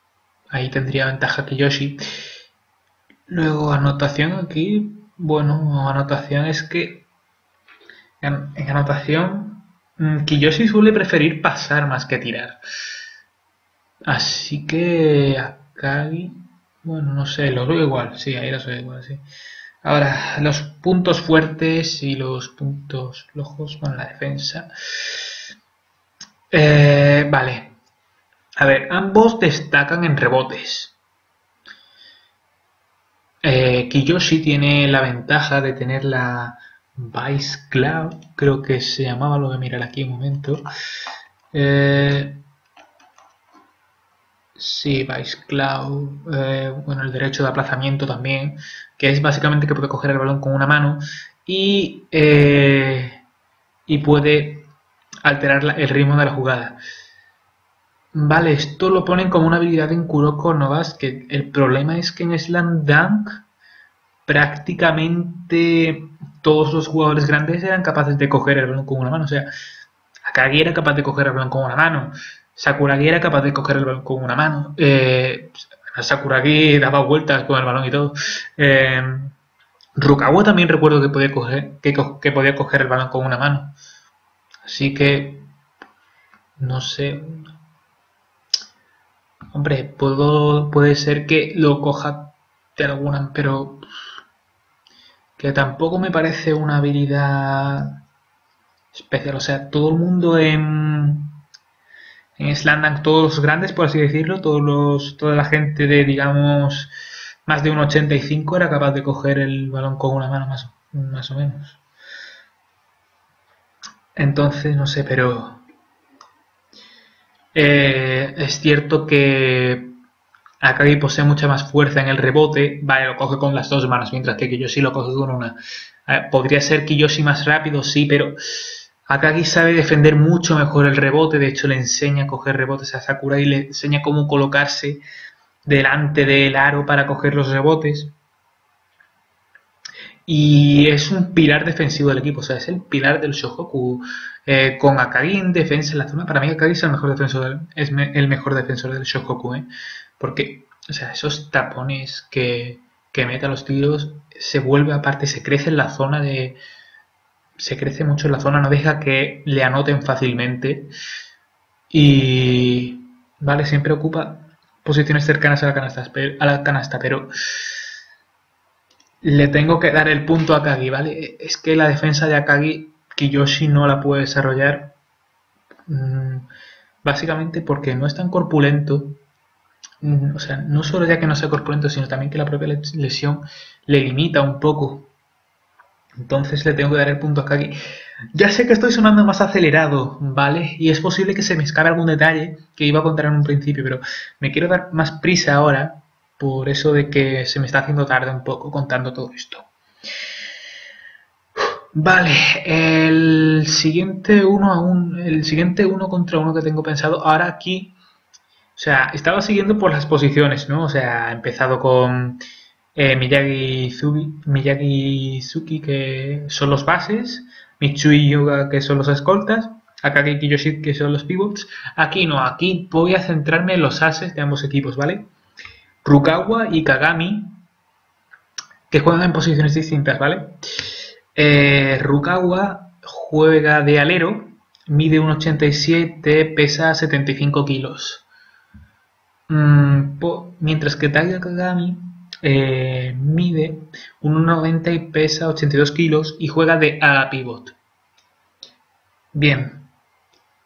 ahí tendría ventaja Kiyoshi. Luego, anotación aquí, bueno, anotación es que en, anotación mm, Kiyoshi suele preferir pasar más que tirar. Así que Akagi bueno, no sé, los veo igual, sí, ahí los veo igual, sí. Ahora, los puntos fuertes y los puntos flojos con la defensa. Eh, vale. A ver, ambos destacan en rebotes. Eh, Kiyoshi tiene la ventaja de tener la Vice Cloud, creo que se llamaba, lo voy a mirar aquí un momento. Eh, Sí, Vice Cloud, eh, bueno, el derecho de aplazamiento también, que es básicamente que puede coger el balón con una mano y, eh, y puede alterar el ritmo de la jugada. Vale, esto lo ponen como una habilidad en Kuroko no que el problema es que en Slam Dunk prácticamente todos los jugadores grandes eran capaces de coger el balón con una mano. O sea, Akagi era capaz de coger el balón con una mano. Sakuragi era capaz de coger el balón con una mano. Eh, Sakuragi daba vueltas con el balón y todo. Eh, Rukawa también recuerdo que podía, coger, que, podía coger el balón con una mano. Así que no sé. Hombre, puedo, puede ser que lo coja de alguna, pero que tampoco me parece una habilidad especial. O sea, todo el mundo en, en Slandang, todos los grandes, por así decirlo, todos los, toda la gente de, digamos, más de un 85 era capaz de coger el balón con una mano más, más o menos. Entonces, no sé, pero eh, es cierto que Akagi posee mucha más fuerza en el rebote, vale, lo coge con las dos manos, mientras que Kiyoshi lo coge con una. podría ser Kiyoshi más rápido, sí, pero Akagi sabe defender mucho mejor el rebote, de hecho le enseña a coger rebotes a Sakura y le enseña cómo colocarse delante del aro para coger los rebotes. Y es un pilar defensivo del equipo, o sea, es el pilar del Shohoku. Eh, con Akagi en defensa en la zona, para mí Akagi es el mejor defensor, es el mejor defensor del Shohoku, ¿eh? porque, o sea, esos tapones que, que mete a los tiros, se vuelve aparte, se crece en la zona de... Se crece mucho en la zona, no deja que le anoten fácilmente. Y... Vale, siempre ocupa posiciones cercanas a la canasta, a la canasta pero le tengo que dar el punto a Akagi, ¿vale? Es que la defensa de Akagi, Kiyoshi no la puede desarrollar mm, básicamente porque no es tan corpulento. Mm, o sea, no solo ya que no sea corpulento, sino también que la propia lesión le limita un poco. Entonces le tengo que dar el punto a Akagi. Ya sé que estoy sonando más acelerado, ¿vale? Y es posible que se me escape algún detalle que iba a contar en un principio, pero me quiero dar más prisa ahora por eso de que se me está haciendo tarde un poco contando todo esto. Vale, el siguiente uno a un, el siguiente uno contra uno que tengo pensado, ahora aquí, o sea, estaba siguiendo por las posiciones, ¿no? O sea, he empezado con eh, Miyagi, Miyagi Suki, que son los bases, Mitsui Yoga, que son los escoltas, Akagi Kiyoshi, que son los pivots. Aquí no, aquí voy a centrarme en los ases de ambos equipos, ¿vale? Rukawa y Kagami, que juegan en posiciones distintas, ¿vale? Eh, Rukawa juega de alero, mide 1,87, pesa 75 kilos. Mm, mientras que Taiga Kagami eh, mide 1,90 y pesa 82 kilos y juega de ala pivot. Bien.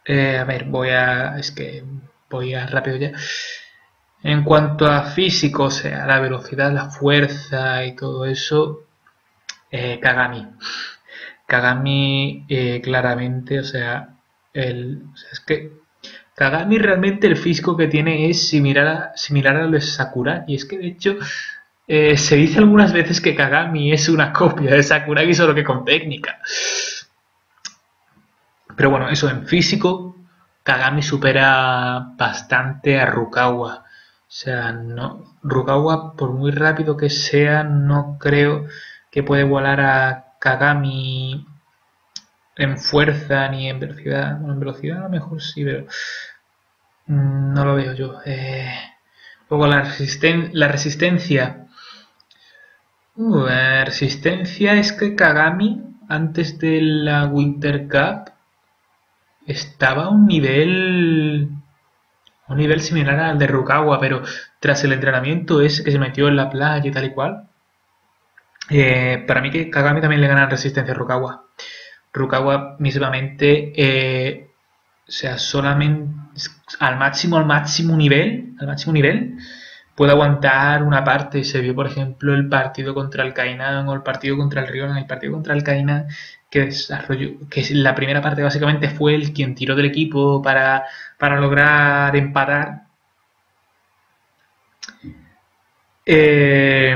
Eh, a ver, voy a... Es que voy a rápido ya. En cuanto a físico, o sea, la velocidad, la fuerza y todo eso, eh, Kagami. Kagami eh, claramente, o sea, el, es que Kagami realmente el físico que tiene es similar a, similar de Sakura y es que de hecho eh, se dice algunas veces que Kagami es una copia de Sakuragi solo que con técnica. Pero bueno, eso en físico, Kagami supera bastante a Rukawa. O sea, no, Rukawa, por muy rápido que sea, no creo que puede volar a Kagami en fuerza ni en velocidad. Bueno, en velocidad a lo mejor sí, pero mm, no lo veo yo. Eh, luego la, la resistencia. Resistencia es que Kagami, antes de la Winter Cup, estaba a un nivel un nivel similar al de Rukawa, pero tras el entrenamiento ese que se metió en la playa y tal y cual, eh, para mí que Kagami también le gana resistencia a Rukawa. Rukawa mismamente, eh, o sea, solamente al máximo, al máximo nivel, al máximo nivel, puede aguantar una parte. Se vio, por ejemplo, el partido contra el Kainan o el partido contra el Rion, el partido contra el Kainan que desarrolló, que la primera parte básicamente fue el quien tiró del equipo para, para lograr empatar. Eh,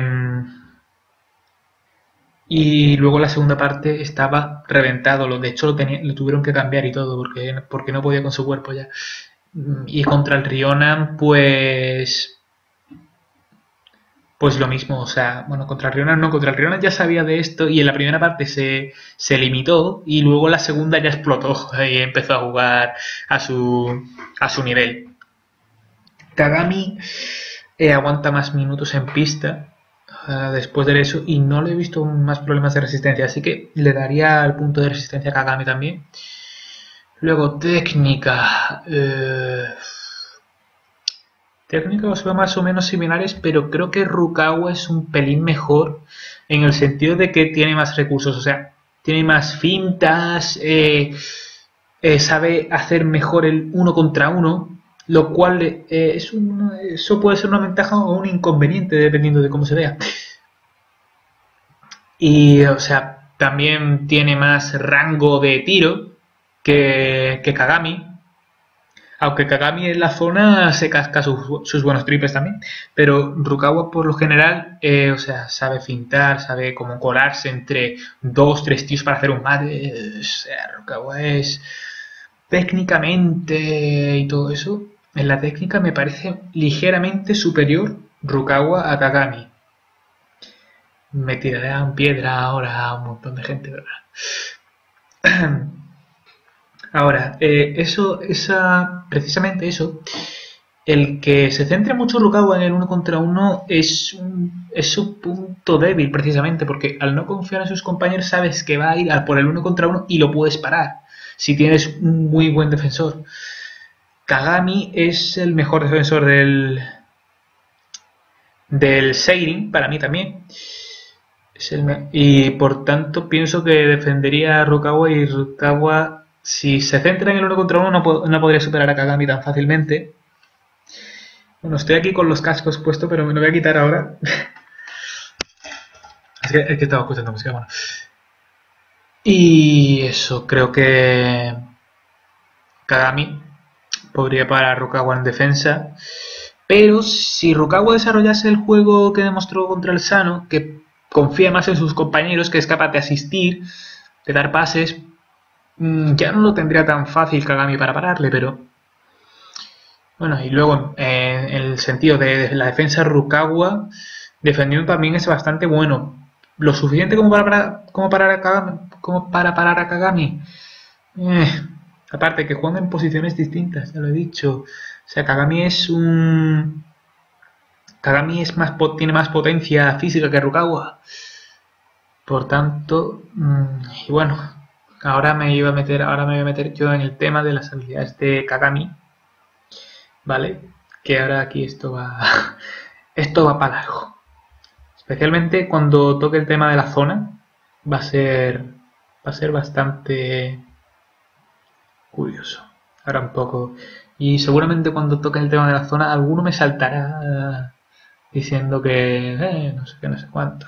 y luego la segunda parte estaba reventado, de hecho lo, lo tuvieron que cambiar y todo porque, porque no podía con su cuerpo ya. Y contra el Rionan, pues pues lo mismo, o sea, bueno, contra el Riona no, contra el Riona ya sabía de esto y en la primera parte se, se limitó y luego la segunda ya explotó y empezó a jugar a su, a su nivel. Kagami eh, aguanta más minutos en pista uh, después de eso y no le he visto más problemas de resistencia, así que le daría el punto de resistencia a Kagami también. Luego técnica. Eh, técnica los veo más o menos similares, pero creo que Rukawa es un pelín mejor en el sentido de que tiene más recursos. O sea, tiene más fintas, eh, eh, sabe hacer mejor el uno contra uno, lo cual eh, es eso puede ser una ventaja o un inconveniente dependiendo de cómo se vea. Y, o sea, también tiene más rango de tiro que, Kagami. Aunque Kagami en la zona se casca sus, buenos triples también. Pero Rukawa por lo general, o sea, sabe fintar, sabe cómo colarse entre dos, tres tíos para hacer un mate. O sea, Rukawa es técnicamente y todo eso, en la técnica me parece ligeramente superior Rukawa a Kagami. Me tirarán piedra ahora a un montón de gente, ¿verdad? Ahora, eh, eso, esa, precisamente eso, el que se centre mucho Rukawa en el uno contra uno es, es su punto débil, precisamente, porque al no confiar en sus compañeros sabes que va a ir por el uno contra uno y lo puedes parar si tienes un muy buen defensor. Kagami es el mejor defensor del del Seirin, para mí también. y por tanto pienso que defendería a Rukawa y Rukawa, si se centra en el uno contra uno, no, podría superar a Kagami tan fácilmente. Bueno, estoy aquí con los cascos puestos, pero me lo voy a quitar ahora. es, que, es que estaba escuchando música, bueno. Y eso, creo que Kagami podría parar a Rukawa en defensa. Pero si Rukawa desarrollase el juego que demostró contra el Sano, que confía más en sus compañeros, que es capaz de asistir, de dar pases, ya no lo tendría tan fácil Kagami para pararle, pero... Bueno, y luego en el sentido de la defensa Rukawa, defendiendo también es bastante bueno. Lo suficiente como para, como para, como para parar a Kagami. Eh, aparte que juegan en posiciones distintas, ya lo he dicho. O sea, Kagami es un... Kagami es más, tiene más potencia física que Rukawa. Por tanto, mm, y bueno, ahora me iba a meter, ahora me voy a meter yo en el tema de las habilidades de Kagami. ¿Vale? Que ahora aquí esto va. esto va para largo. Especialmente cuando toque el tema de la zona. Va a ser va a ser bastante curioso. Ahora un poco. Y seguramente cuando toque el tema de la zona, alguno me saltará diciendo que eh, no sé qué, no sé cuánto.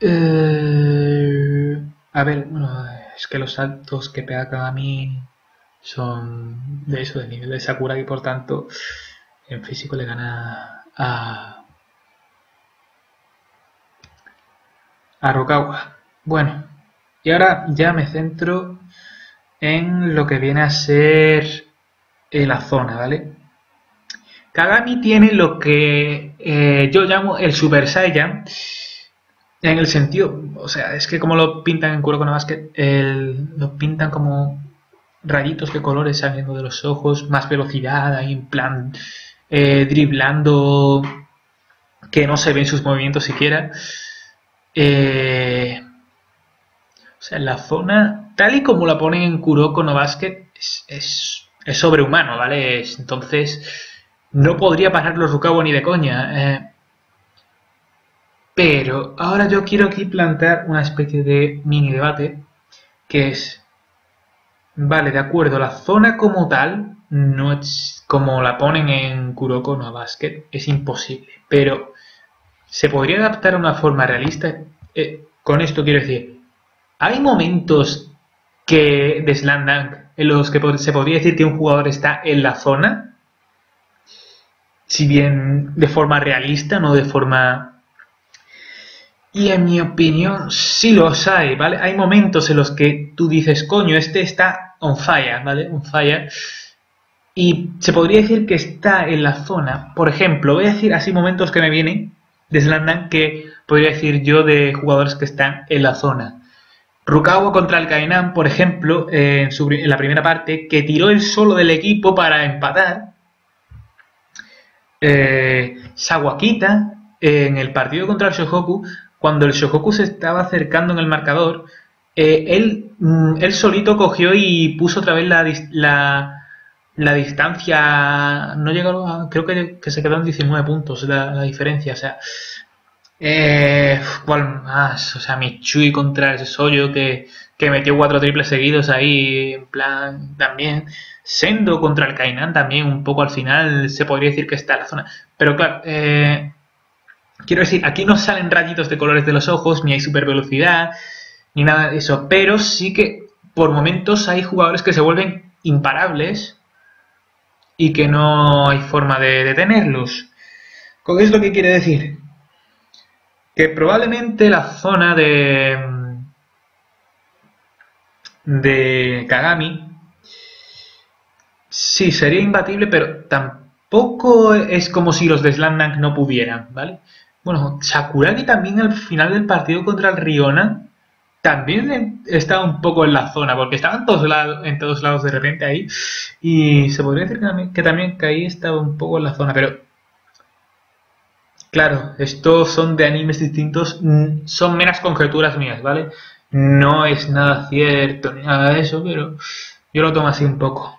Eh, a ver, es que los saltos que pega mí son de eso, de nivel de Sakura, y por tanto en físico le gana a Rukawa. Bueno, y ahora ya me centro en lo que viene a ser eh, la zona, ¿vale? Kagami tiene lo que eh, yo llamo el Super Saiyan, en el sentido, o sea, es que como lo pintan en Kuroko no Basket, lo pintan como rayitos de colores saliendo de los ojos, más velocidad, ahí en plan eh, driblando, que no se ven sus movimientos siquiera. Eh, o sea, la zona, tal y como la ponen en Kuroko no Basket, es, sobrehumano, ¿vale? entonces, no podría parar los Rukawa ni de coña. Eh. pero ahora yo quiero aquí plantear una especie de mini debate, que es, vale, de acuerdo, la zona como tal, no es como la ponen en Kuroko no Basket, es imposible, pero se podría adaptar a una forma realista. Eh, con esto quiero decir, hay momentos que de Slam en los que se podría decir que un jugador está en la zona, si bien de forma realista, no de forma... Y en mi opinión, sí los hay, ¿vale? Hay momentos en los que tú dices, coño, este está on fire, ¿vale? On fire. Y se podría decir que está en la zona. Por ejemplo, voy a decir así momentos que me vienen de Slandan que podría decir yo de jugadores que están en la zona. Rukawa contra el Kainan, por ejemplo, en, la primera parte, que tiró el solo del equipo para empatar. Eh, Sawakita, en el partido contra el Shohoku, cuando el Shokoku se estaba acercando en el marcador, eh, él, mm, él solito cogió y puso otra vez la, la, la distancia. No llegó a. Creo que, se quedó en 19 puntos la, la diferencia. O sea, eh, ¿Cuál más? O sea, Michui contra el Soyo que, que metió cuatro triples seguidos ahí, en plan, también. Sendo contra el Kainan también, un poco al final se podría decir que está la zona. Pero claro, eh, quiero decir, aquí no salen rayitos de colores de los ojos, ni hay super velocidad, ni nada de eso. Pero sí que por momentos hay jugadores que se vuelven imparables y que no hay forma de detenerlos. ¿Qué es lo que quiere decir? que probablemente la zona de de Kagami sí sería imbatible, pero tampoco es como si los de Slandang no pudieran, ¿vale? Bueno, Sakuragi también al final del partido contra el Riona también estaba un poco en la zona, porque estaban todos lados, en todos lados de repente ahí, y se podría decir que también, que también que ahí estaba un poco en la zona, pero Claro, estos son de animes distintos, mm, son meras conjeturas mías, ¿vale? No es nada cierto ni nada de eso, pero yo lo tomo así un poco.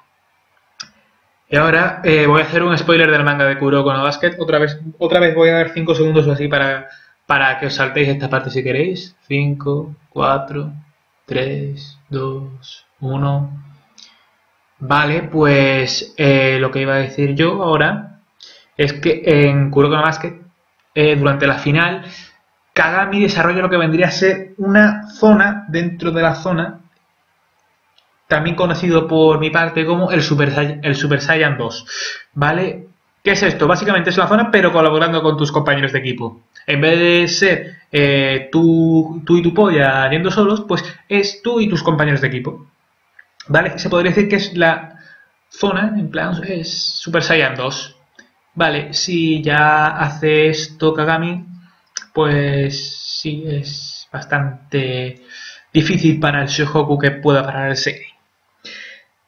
Y ahora eh, voy a hacer un spoiler del manga de Kuroko no Basket. Otra vez, otra vez voy a dar 5 segundos o así para, para que os saltéis esta parte si queréis. 5, 4, 3, 2, 1. Vale, pues eh, lo que iba a decir yo ahora es que en Kuroko no Basket eh, durante la final, Kagami desarrolla lo que vendría a ser una zona dentro de la zona, también conocido por mi parte como el Super, Saiyan, el Super Saiyan 2. ¿Vale? ¿Qué es esto? Básicamente es la zona, pero colaborando con tus compañeros de equipo. En vez de ser eh, tú, tú, y tu polla yendo solos, pues es tú y tus compañeros de equipo. ¿Vale? Se podría decir que es la zona, en plan, es Super Saiyan 2. Vale, si ya hace esto Kagami, pues sí, es bastante difícil para el Shohoku que pueda parar el serie.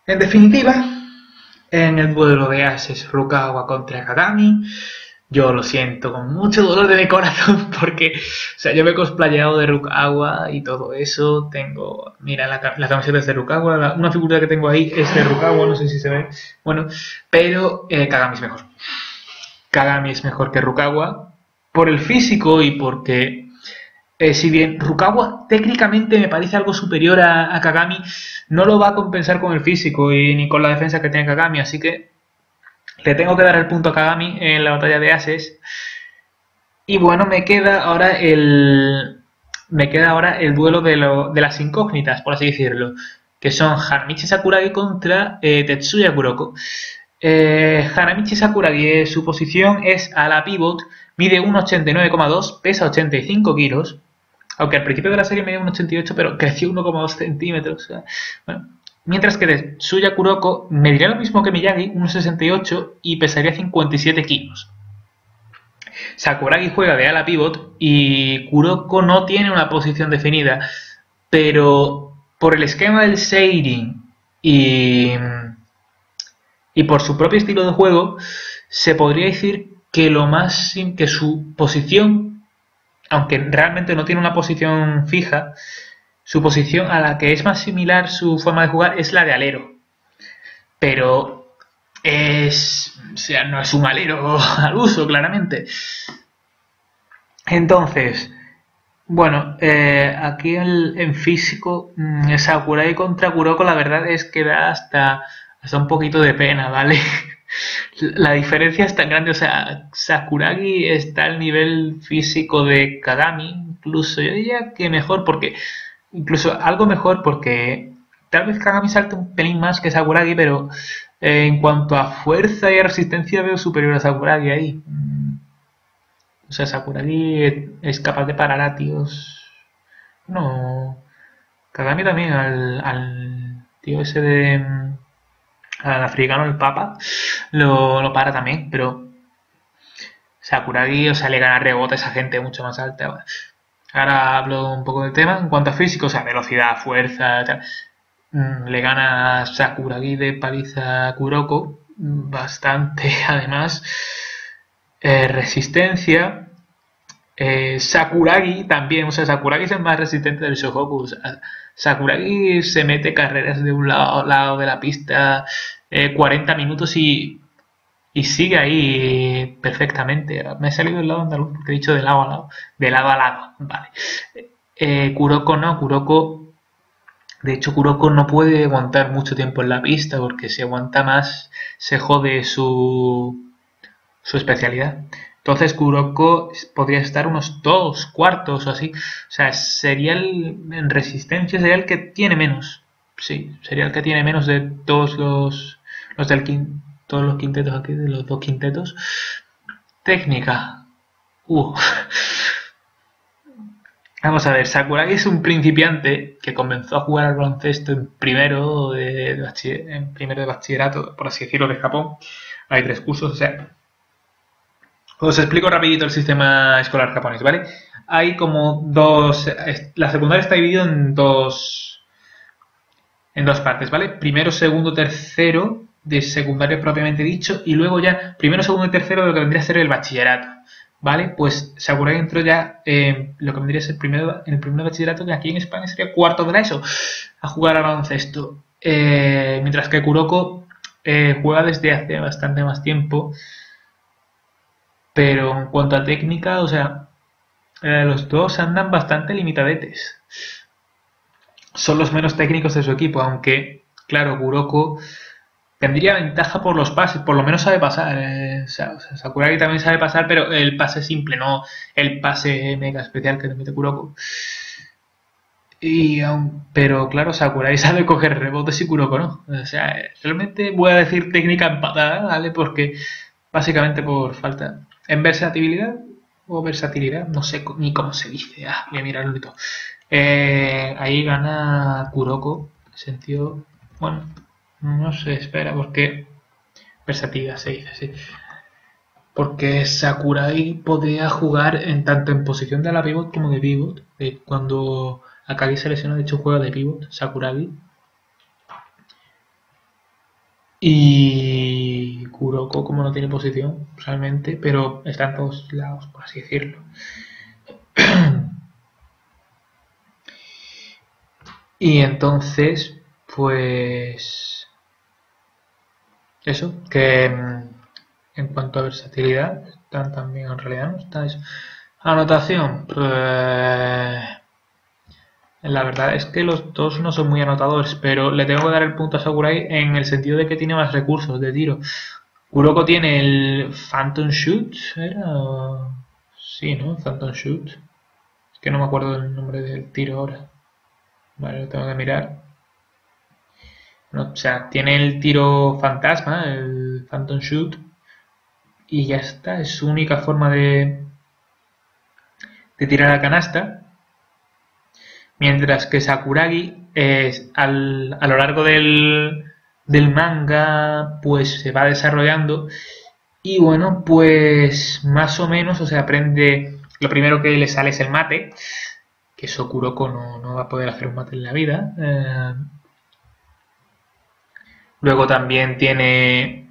En definitiva, en el duelo de Ases Rukawa contra Kagami, yo lo siento con mucho dolor de mi corazón porque, o sea, yo me he cosplayado de Rukawa y todo eso. Tengo, mira, la, la camiseta es de Rukawa, una figura que tengo ahí es de Rukawa, no sé si se ve. Bueno, pero eh, Kagami es mejor. Kagami es mejor que Rukawa por el físico y porque eh, si bien Rukawa técnicamente me parece algo superior a, Kagami, no lo va a compensar con el físico y ni con la defensa que tiene Kagami, así que le tengo que dar el punto a Kagami en la batalla de Ases. Y bueno, me queda ahora el me queda ahora el duelo de, las incógnitas, por así decirlo, que son Harmichi Sakuragi contra eh, Tetsuya Kuroko. Eh, Hanamichi Sakuragi, su posición es a la pivot, mide 1,89,2, pesa 85 kilos, aunque al principio de la serie medía 1,88, pero creció 1,2 centímetros. Mientras que de Suya Kuroko mediría lo mismo que Miyagi, 1,68 y pesaría 57 kilos. Sakuragi juega de ala pivot y Kuroko no tiene una posición definida, pero por el esquema del Seirin y y por su propio estilo de juego, se podría decir que lo más que su posición, aunque realmente no tiene una posición fija, su posición a la que es más similar su forma de jugar es la de alero. Pero es. O sea, no es un alero al uso, claramente. Entonces, bueno, eh, aquí en, físico, mm, Sakurai contra Kuroko, la verdad es que da hasta hasta un poquito de pena, ¿vale? La diferencia es tan grande, o sea, Sakuragi está al nivel físico de Kagami, incluso yo diría que mejor porque, incluso algo mejor porque tal vez Kagami salte un pelín más que Sakuragi, pero eh, en cuanto a fuerza y resistencia veo superior a Sakuragi ahí. Mm. O sea, Sakuragi es capaz de parar a tíos. No. Kagami también al, al tío ese de al africano, el Papa, lo, para también, pero Sakuragi, o sea, le gana rebote a esa gente mucho más alta. Ahora hablo un poco del tema. En cuanto a físico, o sea, velocidad, fuerza, mm, le gana Sakuragi de paliza a Kuroko bastante, además. Eh, resistencia. Eh, Sakuragi también, o sea, Sakuragi es el más resistente del Shohoku. Sakuragi se mete carreras de un lado a lado de la pista 40 minutos y y sigue ahí perfectamente. Me he salido del lado andaluz porque he dicho de lado a lado. De lado a lado, vale. Eh, Kuroko no, Kuroko. De hecho, Kuroko no puede aguantar mucho tiempo en la pista porque si aguanta más se jode su, su especialidad. Entonces Kuroko podría estar unos dos cuartos o así. O sea, sería el, en resistencia, sería el que tiene menos. Sí, sería el que tiene menos de todos los, los del quinto todos los quintetos aquí, de los dos quintetos. Técnica. Uh. Vamos a ver, Sakuragi es un principiante que comenzó a jugar al baloncesto en primero de, en primero de bachillerato, por así decirlo, de Japón. Hay tres cursos, o sea, os explico rapidito el sistema escolar japonés, ¿vale? Hay como dos, la secundaria está dividida en dos, en dos partes, ¿vale? Primero, segundo, tercero de secundario propiamente dicho, y luego ya primero, segundo y tercero de lo que vendría a ser el bachillerato. ¿Vale? Pues Sakurai entró ya en lo que vendría a ser primero, en el primer bachillerato, que aquí en España sería cuarto de la ESO, a jugar al baloncesto. Eh, mientras que Kuroko eh, juega desde hace bastante más tiempo. Pero en cuanto a técnica, o sea, eh, los dos andan bastante limitadetes. Son los menos técnicos de su equipo, aunque, claro, Kuroko tendría ventaja por los pases, por lo menos sabe pasar. Eh, Sakuragi también sabe pasar, pero el pase simple, no el pase mega especial que te mete Kuroko. Y, pero claro, Sakuragi sabe coger rebotes y Kuroko no. O sea, realmente voy a decir técnica empatada, ¿vale? Porque básicamente por falta. En versatilidad o versatilidad, no sé ni cómo se dice. Ah, voy a mirarlo y todo. Eh, ahí gana Kuroko, en sentido. Bueno, no se espera, porque. Versatilidad se dice, sí. Porque Sakurai podría jugar en tanto en posición de la pivot como de pivot. cuando Akagi se lesiona, de hecho juega de pivot, Sakurai. Y Kuroko, como no tiene posición, realmente, pero está en todos lados, por así decirlo. y entonces, pues eso, que mm, en cuanto a versatilidad, están también en realidad, ¿no? Está eso. Anotación, pues, la verdad es que los dos no son muy anotadores, pero le tengo que dar el punto a Sakurai en el sentido de que tiene más recursos de tiro. Kuroko tiene el Phantom Shoot, ¿era? Sí, ¿no? Phantom Shoot. Es que no me acuerdo del nombre del tiro ahora. Vale, lo tengo que mirar o sea, tiene el tiro fantasma, el Phantom Shoot, y ya está, es su única forma de, de tirar a canasta. Mientras que Sakuragi es al, a lo largo del, del manga pues se va desarrollando y bueno pues más o menos o sea aprende lo primero que le sale es el mate que Sokuroko no, no va a poder hacer un mate en la vida eh, Luego también tiene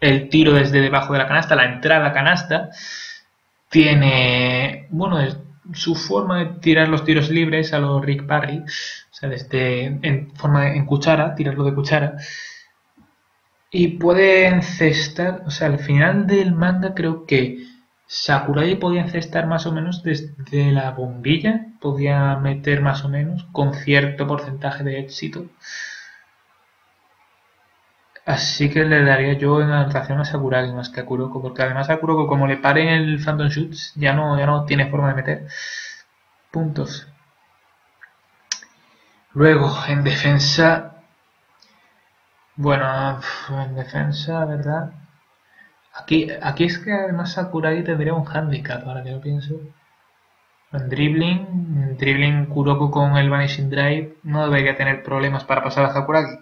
el tiro desde debajo de la canasta, la entrada canasta. Tiene, bueno, su forma de tirar los tiros libres a los Rick Parry, o sea, desde en forma de en cuchara, tirarlo de cuchara. Y puede encestar, o sea, al final del manga creo que Sakurai podía encestar más o menos desde la bombilla, podía meter más o menos con cierto porcentaje de éxito. Así que le daría yo en anotación a Sakuragi más que a Kuroko, porque además a Kuroko como le paren el Phantom Shoots ya no, ya no tiene forma de meter puntos. Luego, en defensa, bueno, en defensa, ¿verdad? Aquí, aquí es que además Sakuragi tendría un handicap, ahora que lo pienso. En dribbling, dribbling Kuroko con el Vanishing Drive no debería tener problemas para pasar a Sakuragi.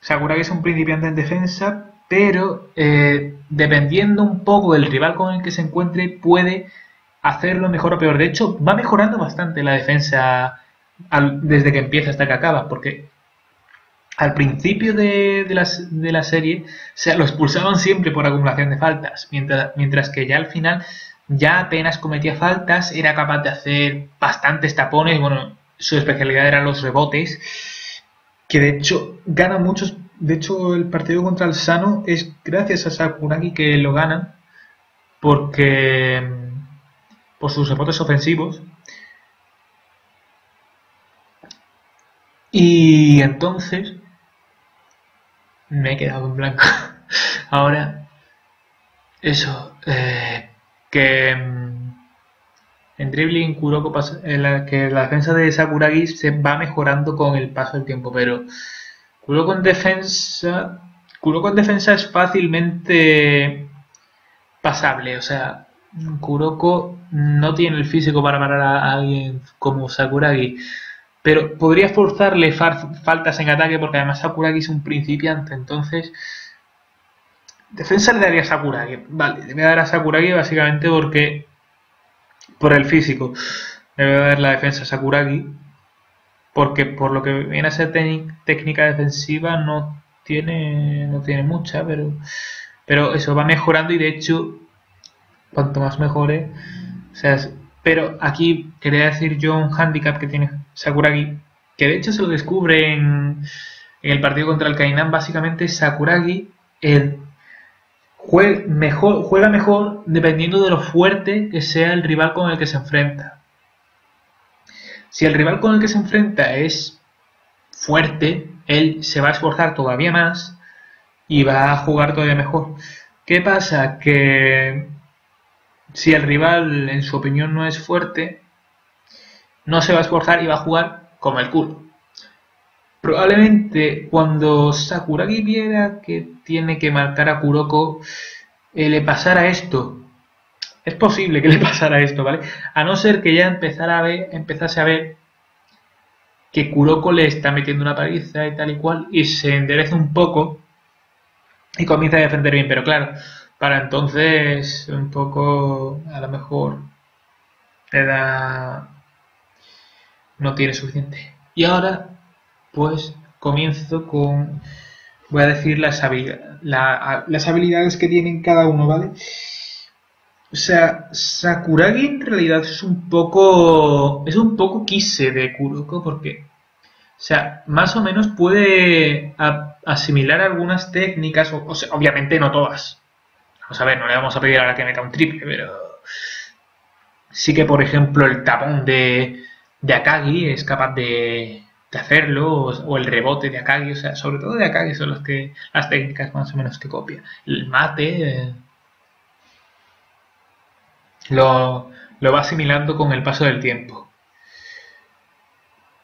Sakuragi es un principiante en defensa, pero eh, dependiendo un poco del rival con el que se encuentre, puede hacerlo mejor o peor. De hecho, va mejorando bastante la defensa desde que empieza hasta que acaba, porque al principio de, la, serie se lo expulsaban siempre por acumulación de faltas, mientras, mientras que ya al final ya apenas cometía faltas, era capaz de hacer bastantes tapones, bueno, su especialidad eran los rebotes, que de hecho gana muchos, de hecho el partido contra el Sano es gracias a Sakuragi que lo ganan, porque por sus rebotes ofensivos. Y entonces me he quedado en blanco. Ahora, eso, eh, que en dribbling Kuroko la, que la defensa de Sakuragi se va mejorando con el paso del tiempo, pero Kuroko en defensa, Kuroko en defensa es fácilmente pasable, o sea, Kuroko no tiene el físico para parar a alguien como Sakuragi, pero podría forzarle faltas en ataque porque además Sakuragi es un principiante, entonces defensa le daría a Sakuragi, vale, le voy a dar a Sakuragi básicamente porque por el físico, a dar la defensa Sakuragi porque por lo que viene a ser técnica defensiva no tiene no tiene mucha, pero pero eso va mejorando y de hecho cuanto más mejore. Pero aquí quería decir yo un handicap que tiene Sakuragi, que de hecho se lo descubre en, el partido contra el Kainan. Básicamente, Sakuragi juega, mejor, dependiendo de lo fuerte que sea el rival con el que se enfrenta. Si el rival con el que se enfrenta es fuerte, él se va a esforzar todavía más y va a jugar todavía mejor. ¿Qué pasa? Que si el rival en su opinión no es fuerte, no se va a esforzar y va a jugar como el culo. Probablemente cuando Sakuragi viera que tiene que marcar a Kuroko, eh, le pasara esto. Es posible que le pasara esto, ¿vale? A no ser que ya empezara a ver, empezase a ver que Kuroko le está metiendo una paliza y tal y cual, y se enderece un poco y comienza a defender bien. Pero claro, para entonces un poco a lo mejor edad no tiene suficiente. Y ahora pues comienzo con voy a decir las habilidades, que tienen cada uno, ¿vale? O sea, Sakuragi en realidad es un poco es un poco Kise de Kuroko porque o sea, más o menos puede asimilar algunas técnicas, obviamente no todas, Vamos a ver, no le vamos a pedir ahora que meta un triple, pero sí que, por ejemplo, el tapón de, de Akagi es capaz de, hacerlo, o, el rebote de Akagi, o sea, sobre todo de Akagi son los que, las técnicas más o menos que copia. El mate eh, lo, va asimilando con el paso del tiempo.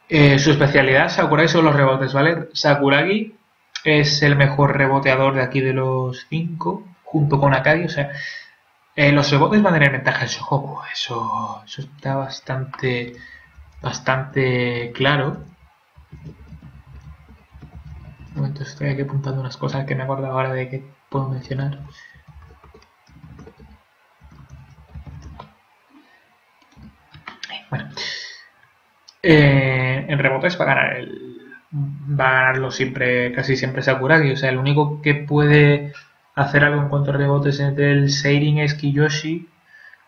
Eh, su especialidad, Sakuragi, son los rebotes, ¿vale? Sakuragi es el mejor reboteador de aquí de los cinco junto con Akagi, o sea, eh, los rebotes van a tener ventaja en Shohoku, eso, eso está bastante, bastante claro. Momento, estoy aquí apuntando unas cosas que me acuerdo ahora de que puedo mencionar. Bueno, eh, en rebotes va a ganar el va a ganarlo siempre, casi siempre Sakuragi, o sea, el único que puede hacer algo en cuanto a rebotes entre el Seirin es Kiyoshi,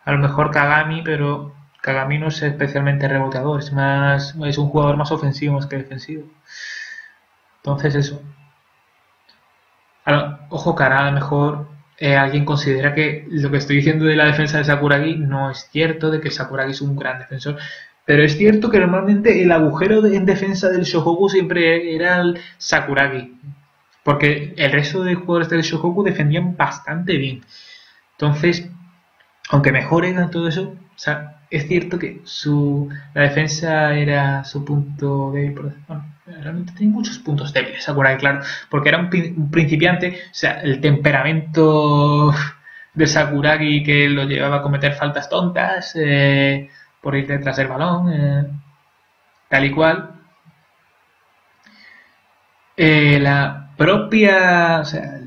a lo mejor Kagami, pero Kagami no es especialmente reboteador, es más es un jugador más ofensivo más que defensivo. Entonces eso. ojo cara, a lo mejor eh, alguien considera que lo que estoy diciendo de la defensa de Sakuragi no es cierto, de que Sakuragi es un gran defensor, pero es cierto que normalmente el agujero en defensa del Shohoku siempre era el Sakuragi. Porque el resto de jugadores del Shohoku defendían bastante bien. Entonces, aunque mejoren en todo eso, o sea, es cierto que su, la defensa era su punto débil. Bueno, realmente tiene muchos puntos débiles, Sakurai, claro, porque era un, principiante, o sea, el temperamento de Sakuragi que lo llevaba a cometer faltas tontas eh, por ir detrás del balón, eh, tal y cual. Eh, la, propia, o sea,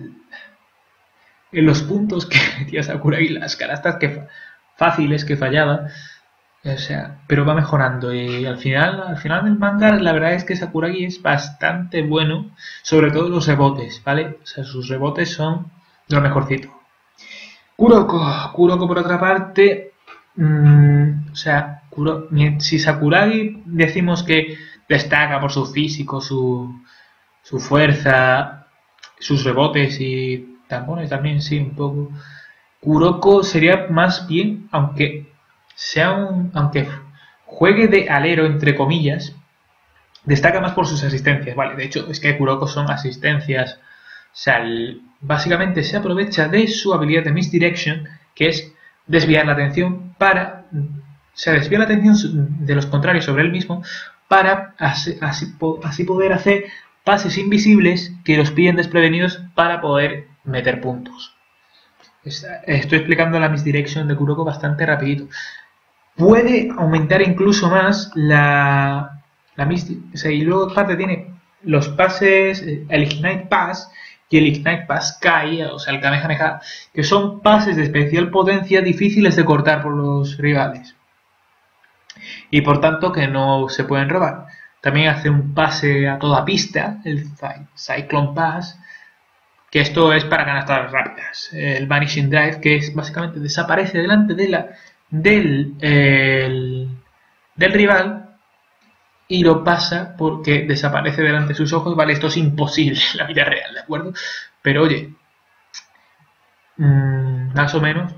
en los puntos que metía Sakuragi, las canastas que fáciles que fallaba, o sea, pero va mejorando y al final, al final del manga la verdad es que Sakuragi es bastante bueno, sobre todo los rebotes, ¿vale? O sea, sus rebotes son lo mejorcito. Kuroko. Kuroko por otra parte, mm, o sea, si Sakuragi decimos que destaca por su físico, su, su fuerza, sus rebotes y tampones también, sí, un poco. Kuroko sería más bien, aunque sea un, aunque juegue de alero entre comillas, destaca más por sus asistencias, vale. De hecho, es que Kuroko son asistencias, o sea, básicamente se aprovecha de su habilidad de misdirection, que es desviar la atención para, se desvía la atención de los contrarios sobre él mismo para así, así poder hacer pases invisibles que los piden desprevenidos para poder meter puntos. Estoy explicando la misdirection de Kuroko bastante rapidito. Puede aumentar incluso más la, la y luego aparte tiene los pases, el Ignite Pass y el Ignite Pass Kai, o sea, el Kamehameha, que son pases de especial potencia difíciles de cortar por los rivales. Y por tanto que no se pueden robar. También hace un pase a toda pista, el Cyclone Pass, que esto es para canastas rápidas. El Vanishing Drive, que es básicamente desaparece delante de la, del, del rival y lo pasa porque desaparece delante de sus ojos. Vale, esto es imposible en la vida real, ¿de acuerdo? Pero oye, mm, más o menos,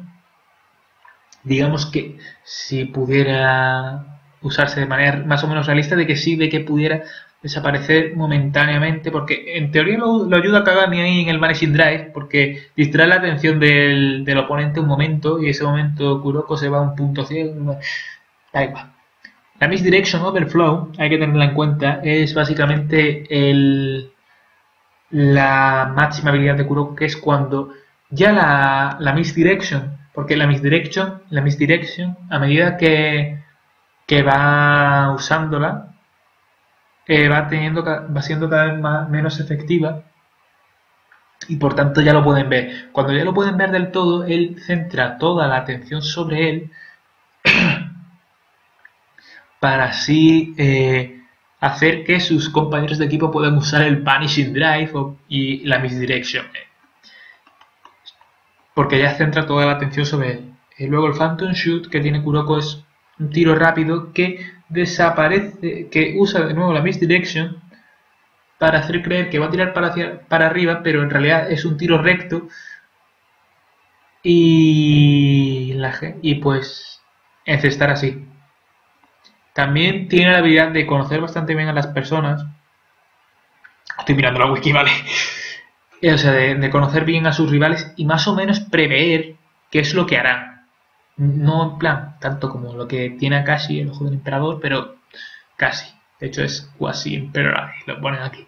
digamos que si pudiera usarse de manera más o menos realista, de que sí, de que pudiera desaparecer momentáneamente, porque en teoría lo, ayuda a Kagami ahí en el Managing Drive, porque distrae la atención del, oponente un momento y ese momento Kuroko se va a un punto ciego. Da igual. La Misdirection Overflow, hay que tenerla en cuenta, es básicamente el, la máxima habilidad de Kuroko, que es cuando ya la, la Misdirection, porque la Misdirection, la Misdirection, a medida que, que va usándola, va, teniendo, va siendo cada vez más, menos efectiva y por tanto ya lo pueden ver. Cuando ya lo pueden ver del todo, él centra toda la atención sobre él para así eh, hacer que sus compañeros de equipo puedan usar el Vanishing Drive y la Misdirection. Porque ya centra toda la atención sobre él. Y luego el Phantom Shoot que tiene Kuroko es un tiro rápido que desaparece, que usa de nuevo la misdirection para hacer creer que va a tirar para, para arriba, pero en realidad es un tiro recto. Y, la, y pues encestar así. También tiene la habilidad de conocer bastante bien a las personas. Estoy mirando la wiki, ¿vale? O sea, de conocer bien a sus rivales y más o menos prever qué es lo que harán no en plan tanto como lo que tiene Akashi, el ojo del emperador, pero casi. De hecho es cuasi emperador, lo ponen aquí.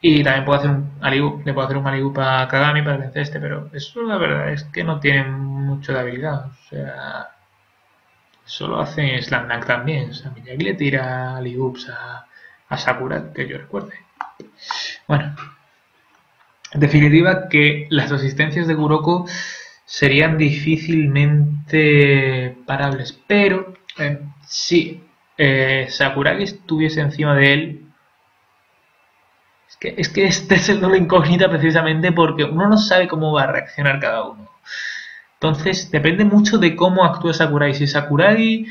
Y también puedo hacer un aligu, le puedo hacer un aligu para Kagami para vencer este, pero eso la verdad es que no tiene mucho de habilidad. O sea, solo hace Slam también. O Miyagi le tira aligups a, a Sakura, que yo recuerde. Bueno, en definitiva que las resistencias de Kuroko serían difícilmente parables. Pero eh, si eh, Sakuragi estuviese encima de él, es que, es que este es el doble incógnita precisamente porque uno no sabe cómo va a reaccionar cada uno. Entonces depende mucho de cómo actúe Sakuragi. Si Sakuragi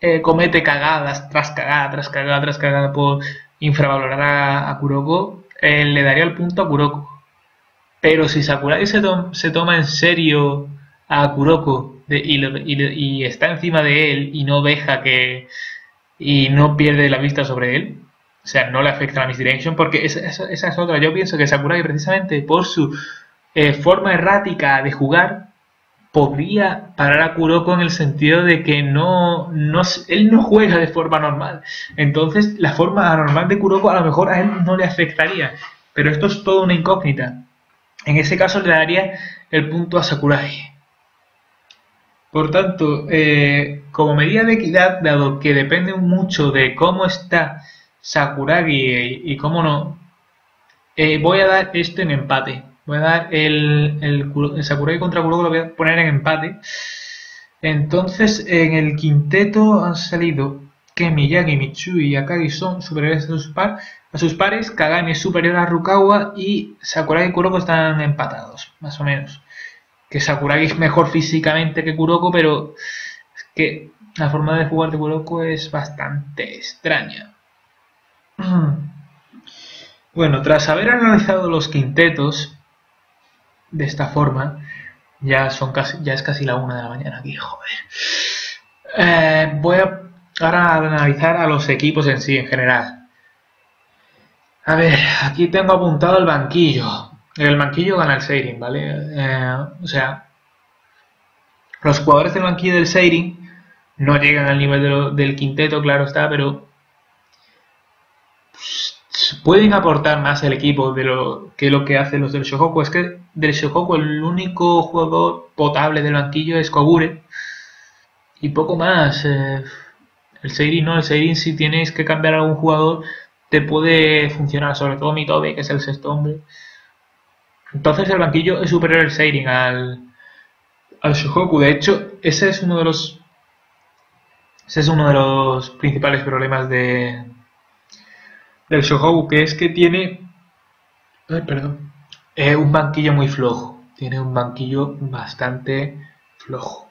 eh, comete cagadas tras cagada, tras cagada, tras cagada por infravalorar a, a Kuroko, le daría el punto a Kuroko. Pero si Sakurai se, toma en serio a Kuroko y, está encima de él y no deja que. y no pierde la vista sobre él, o sea, no le afecta la misdirection, porque esa, es otra. Yo pienso que Sakurai, precisamente por su eh, forma errática de jugar, podría parar a Kuroko en el sentido de que no, no, él no juega de forma normal. Entonces, la forma anormal de Kuroko a lo mejor a él no le afectaría. Pero esto es toda una incógnita. En ese caso le daría el punto a Sakurai. Por tanto, eh, como medida de equidad, dado que depende mucho de cómo está Sakuragi y, cómo no, eh, voy a dar esto en empate. Voy a dar el, el, Sakuragi contra Kuroko, lo voy a poner en empate. Entonces, en el quinteto han salido que Miyagi, Mitsui y Akagi son superiores a sus, par, a sus pares, Kagami es superior a Rukawa y Sakurai y Kuroko están empatados, más o menos. que Sakuragi es mejor físicamente que Kuroko, pero es que la forma de jugar de Kuroko es bastante extraña. Bueno, tras haber analizado los quintetos de esta forma, ya son casi, ya es casi la una de la mañana aquí, joder. Eh, voy a ahora analizar a los equipos en sí, en general. A ver, aquí tengo apuntado el banquillo. El banquillo gana el Seirin, ¿vale? Eh, o sea, los jugadores del banquillo del Seirin no llegan al nivel del quinteto, claro está, pero pueden aportar más el equipo de lo que lo que hacen los del Shohoku. Es que del Shohoku el único jugador potable del banquillo es Kogure y poco más. Eh, el Seirin no, el Seirin si tienes que cambiar a algún jugador te puede funcionar, sobre todo Mitobe, que es el sexto hombre. Entonces el banquillo es superior al Seirin al, al Shohoku. De hecho, ese es uno de los ese es uno de los principales problemas de, del Shohoku, que es que tiene. Ay, perdón. Eh, un banquillo muy flojo. Tiene un banquillo bastante flojo.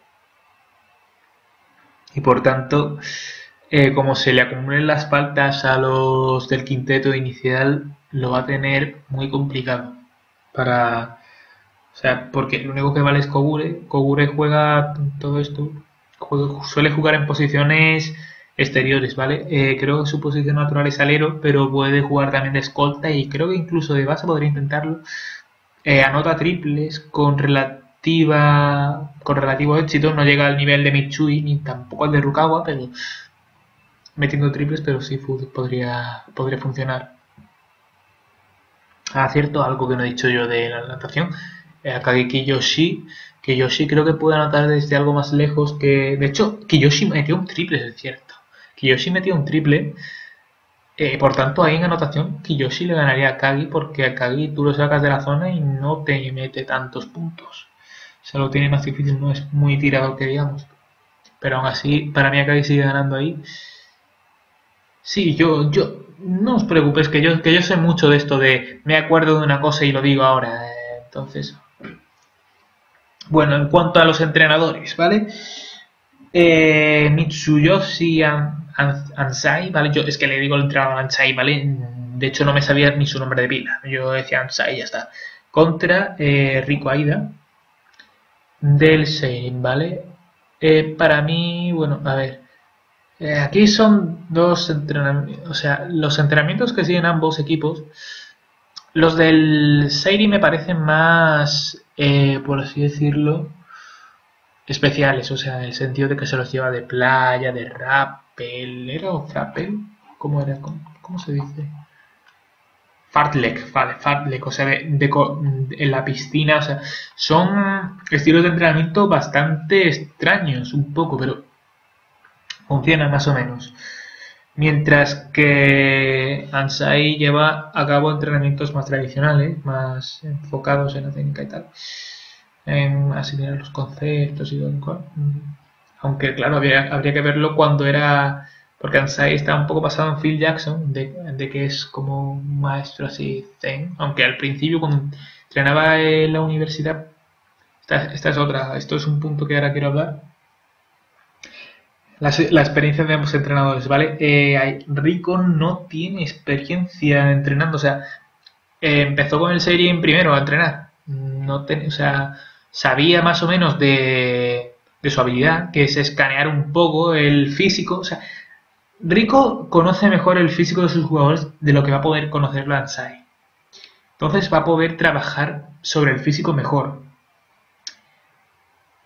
Y por tanto, eh, como se le acumulen las faltas a los del quinteto inicial, lo va a tener muy complicado. Para. O sea, porque lo único que vale es Kogure. Kogure juega todo esto. suele jugar en posiciones exteriores, ¿vale? Eh, creo que su posición natural es alero, pero puede jugar también de escolta y creo que incluso de base podría intentarlo. Eh, anota triples con relativa con relativo éxito, no llega al nivel de Mitsui ni tampoco al de Rukawa, pero metiendo triples, pero sí podría, podría funcionar. Ah, cierto, algo que no he dicho yo de la natación. Eh, Akagi Kiyoshi, que Yoshi creo que puede anotar desde algo más lejos que... De hecho, Kiyoshi metió un triple, es cierto. Kiyoshi metió un triple. Eh, por tanto, ahí en anotación, Kiyoshi le ganaría a Kagi porque a Kagi tú lo sacas de la zona y no te mete tantos puntos. O lo tiene más difícil, no es muy tirador que digamos. Pero aún así, para mí Kagi sigue ganando ahí. Sí, yo, yo, no os preocupéis, que yo, que yo sé mucho de esto de me acuerdo de una cosa y lo digo ahora. Eh, entonces, bueno, en cuanto a los entrenadores, ¿vale? Eh, Mitsuyoshi Ansai, ¿vale? Yo es que le digo el entrenador Ansai, ¿vale? De hecho no me sabía ni su nombre de pila. Yo decía Ansai ya está. Contra eh, Rico Aida del Seirin, ¿vale? Eh, para mí, bueno, a ver. Eh, aquí son dos entrenamientos, o sea, los entrenamientos que siguen ambos equipos. Los del Seirin me parecen más, por así decirlo, especiales, o sea, en el sentido de que se los lleva de playa, de rappel, ¿era o rappel? ¿Cómo era? ¿Cómo, se dice? Fartlek, vale, fartlek, o sea, de, en la piscina, o sea, son estilos de entrenamiento bastante extraños, un poco, pero funcionan más o menos. Mientras que Ansai lleva a cabo entrenamientos más tradicionales, más enfocados en la técnica y tal en asimilar los conceptos y todo. Aunque, claro, habría, que verlo cuando era. Porque Ansai está un poco pasado en Phil Jackson, de, que es como un maestro así zen. Aunque al principio, cuando entrenaba en la universidad, esta, es otra, esto es un punto que ahora quiero hablar. La, experiencia de ambos entrenadores, ¿vale? Eh, Rico no tiene experiencia entrenando, o sea, eh, empezó con el serie en primero a entrenar. No o sea, sabía más o menos de, su habilidad, que es escanear un poco el físico. O sea, Rico conoce mejor el físico de sus jugadores de lo que va a poder conocer Lansai. Entonces va a poder trabajar sobre el físico mejor.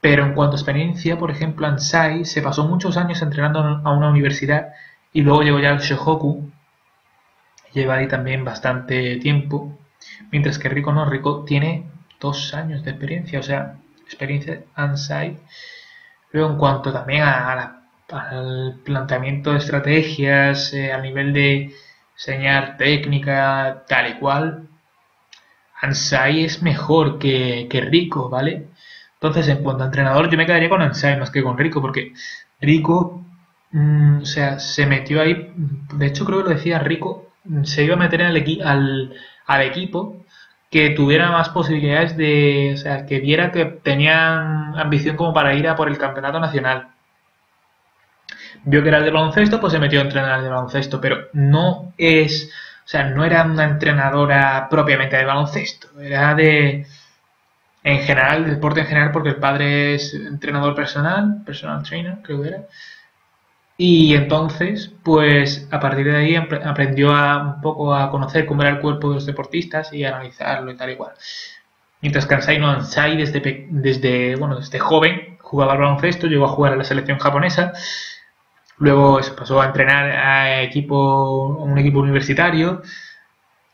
Pero en cuanto a experiencia, por ejemplo, Ansai se pasó muchos años entrenando a una universidad y luego llegó ya al Shohoku. Lleva ahí también bastante tiempo. Mientras que Rico no, Rico tiene dos años de experiencia, o sea, experiencia on-site. Luego, en cuanto también al planteamiento de estrategias, eh, a nivel de enseñar técnica, tal y cual, Ansai es mejor que, Rico, ¿vale? Entonces, en cuanto a entrenador, yo me quedaría con Ansai más que con Rico, porque Rico, mm, o sea, se metió ahí, de hecho creo que lo decía Rico, se iba a meter al, al equipo que tuviera más posibilidades de, o sea, que viera que tenían ambición como para ir a por el campeonato nacional. Vio que era el de baloncesto, pues se metió a entrenar el de baloncesto, pero no es, o sea, no era una entrenadora propiamente de baloncesto, era de, en general, deporte en general, porque el padre es entrenador personal, personal trainer, creo que era. Y entonces, pues a partir de ahí aprendió a, un poco a conocer cómo era el cuerpo de los deportistas y a analizarlo y tal y cual. Mientras Kansai no Ansai desde, desde, bueno, desde joven jugaba al baloncesto, llegó a jugar a la selección japonesa, luego pasó a entrenar a, equipo, a un equipo universitario,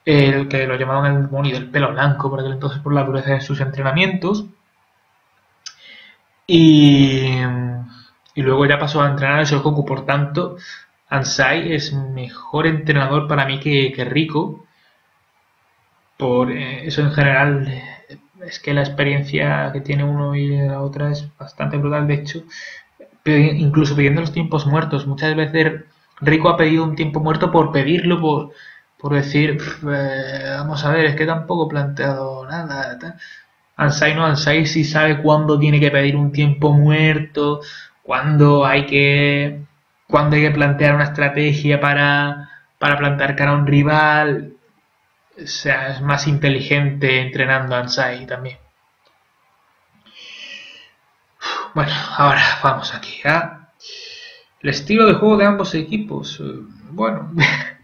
el que lo llamaban el Moni del pelo blanco por aquel entonces por la dureza de sus entrenamientos. Y, y luego ya pasó a entrenar al Shokoku, por tanto, Ansai es mejor entrenador para mí que, que Rico. Por eh, eso en general es que la experiencia que tiene uno y la otra es bastante brutal. De hecho, incluso pidiendo los tiempos muertos, muchas veces Rico ha pedido un tiempo muerto por pedirlo, por, por decir, eh, vamos a ver, es que tampoco he planteado nada. Ansai no, Ansai sí sabe cuándo tiene que pedir un tiempo muerto, cuándo hay que, cuándo hay que plantear una estrategia para, para plantar cara a un rival. O sea, es más inteligente entrenando a Ansai también. Bueno, ahora vamos aquí a el estilo de juego de ambos equipos. Bueno,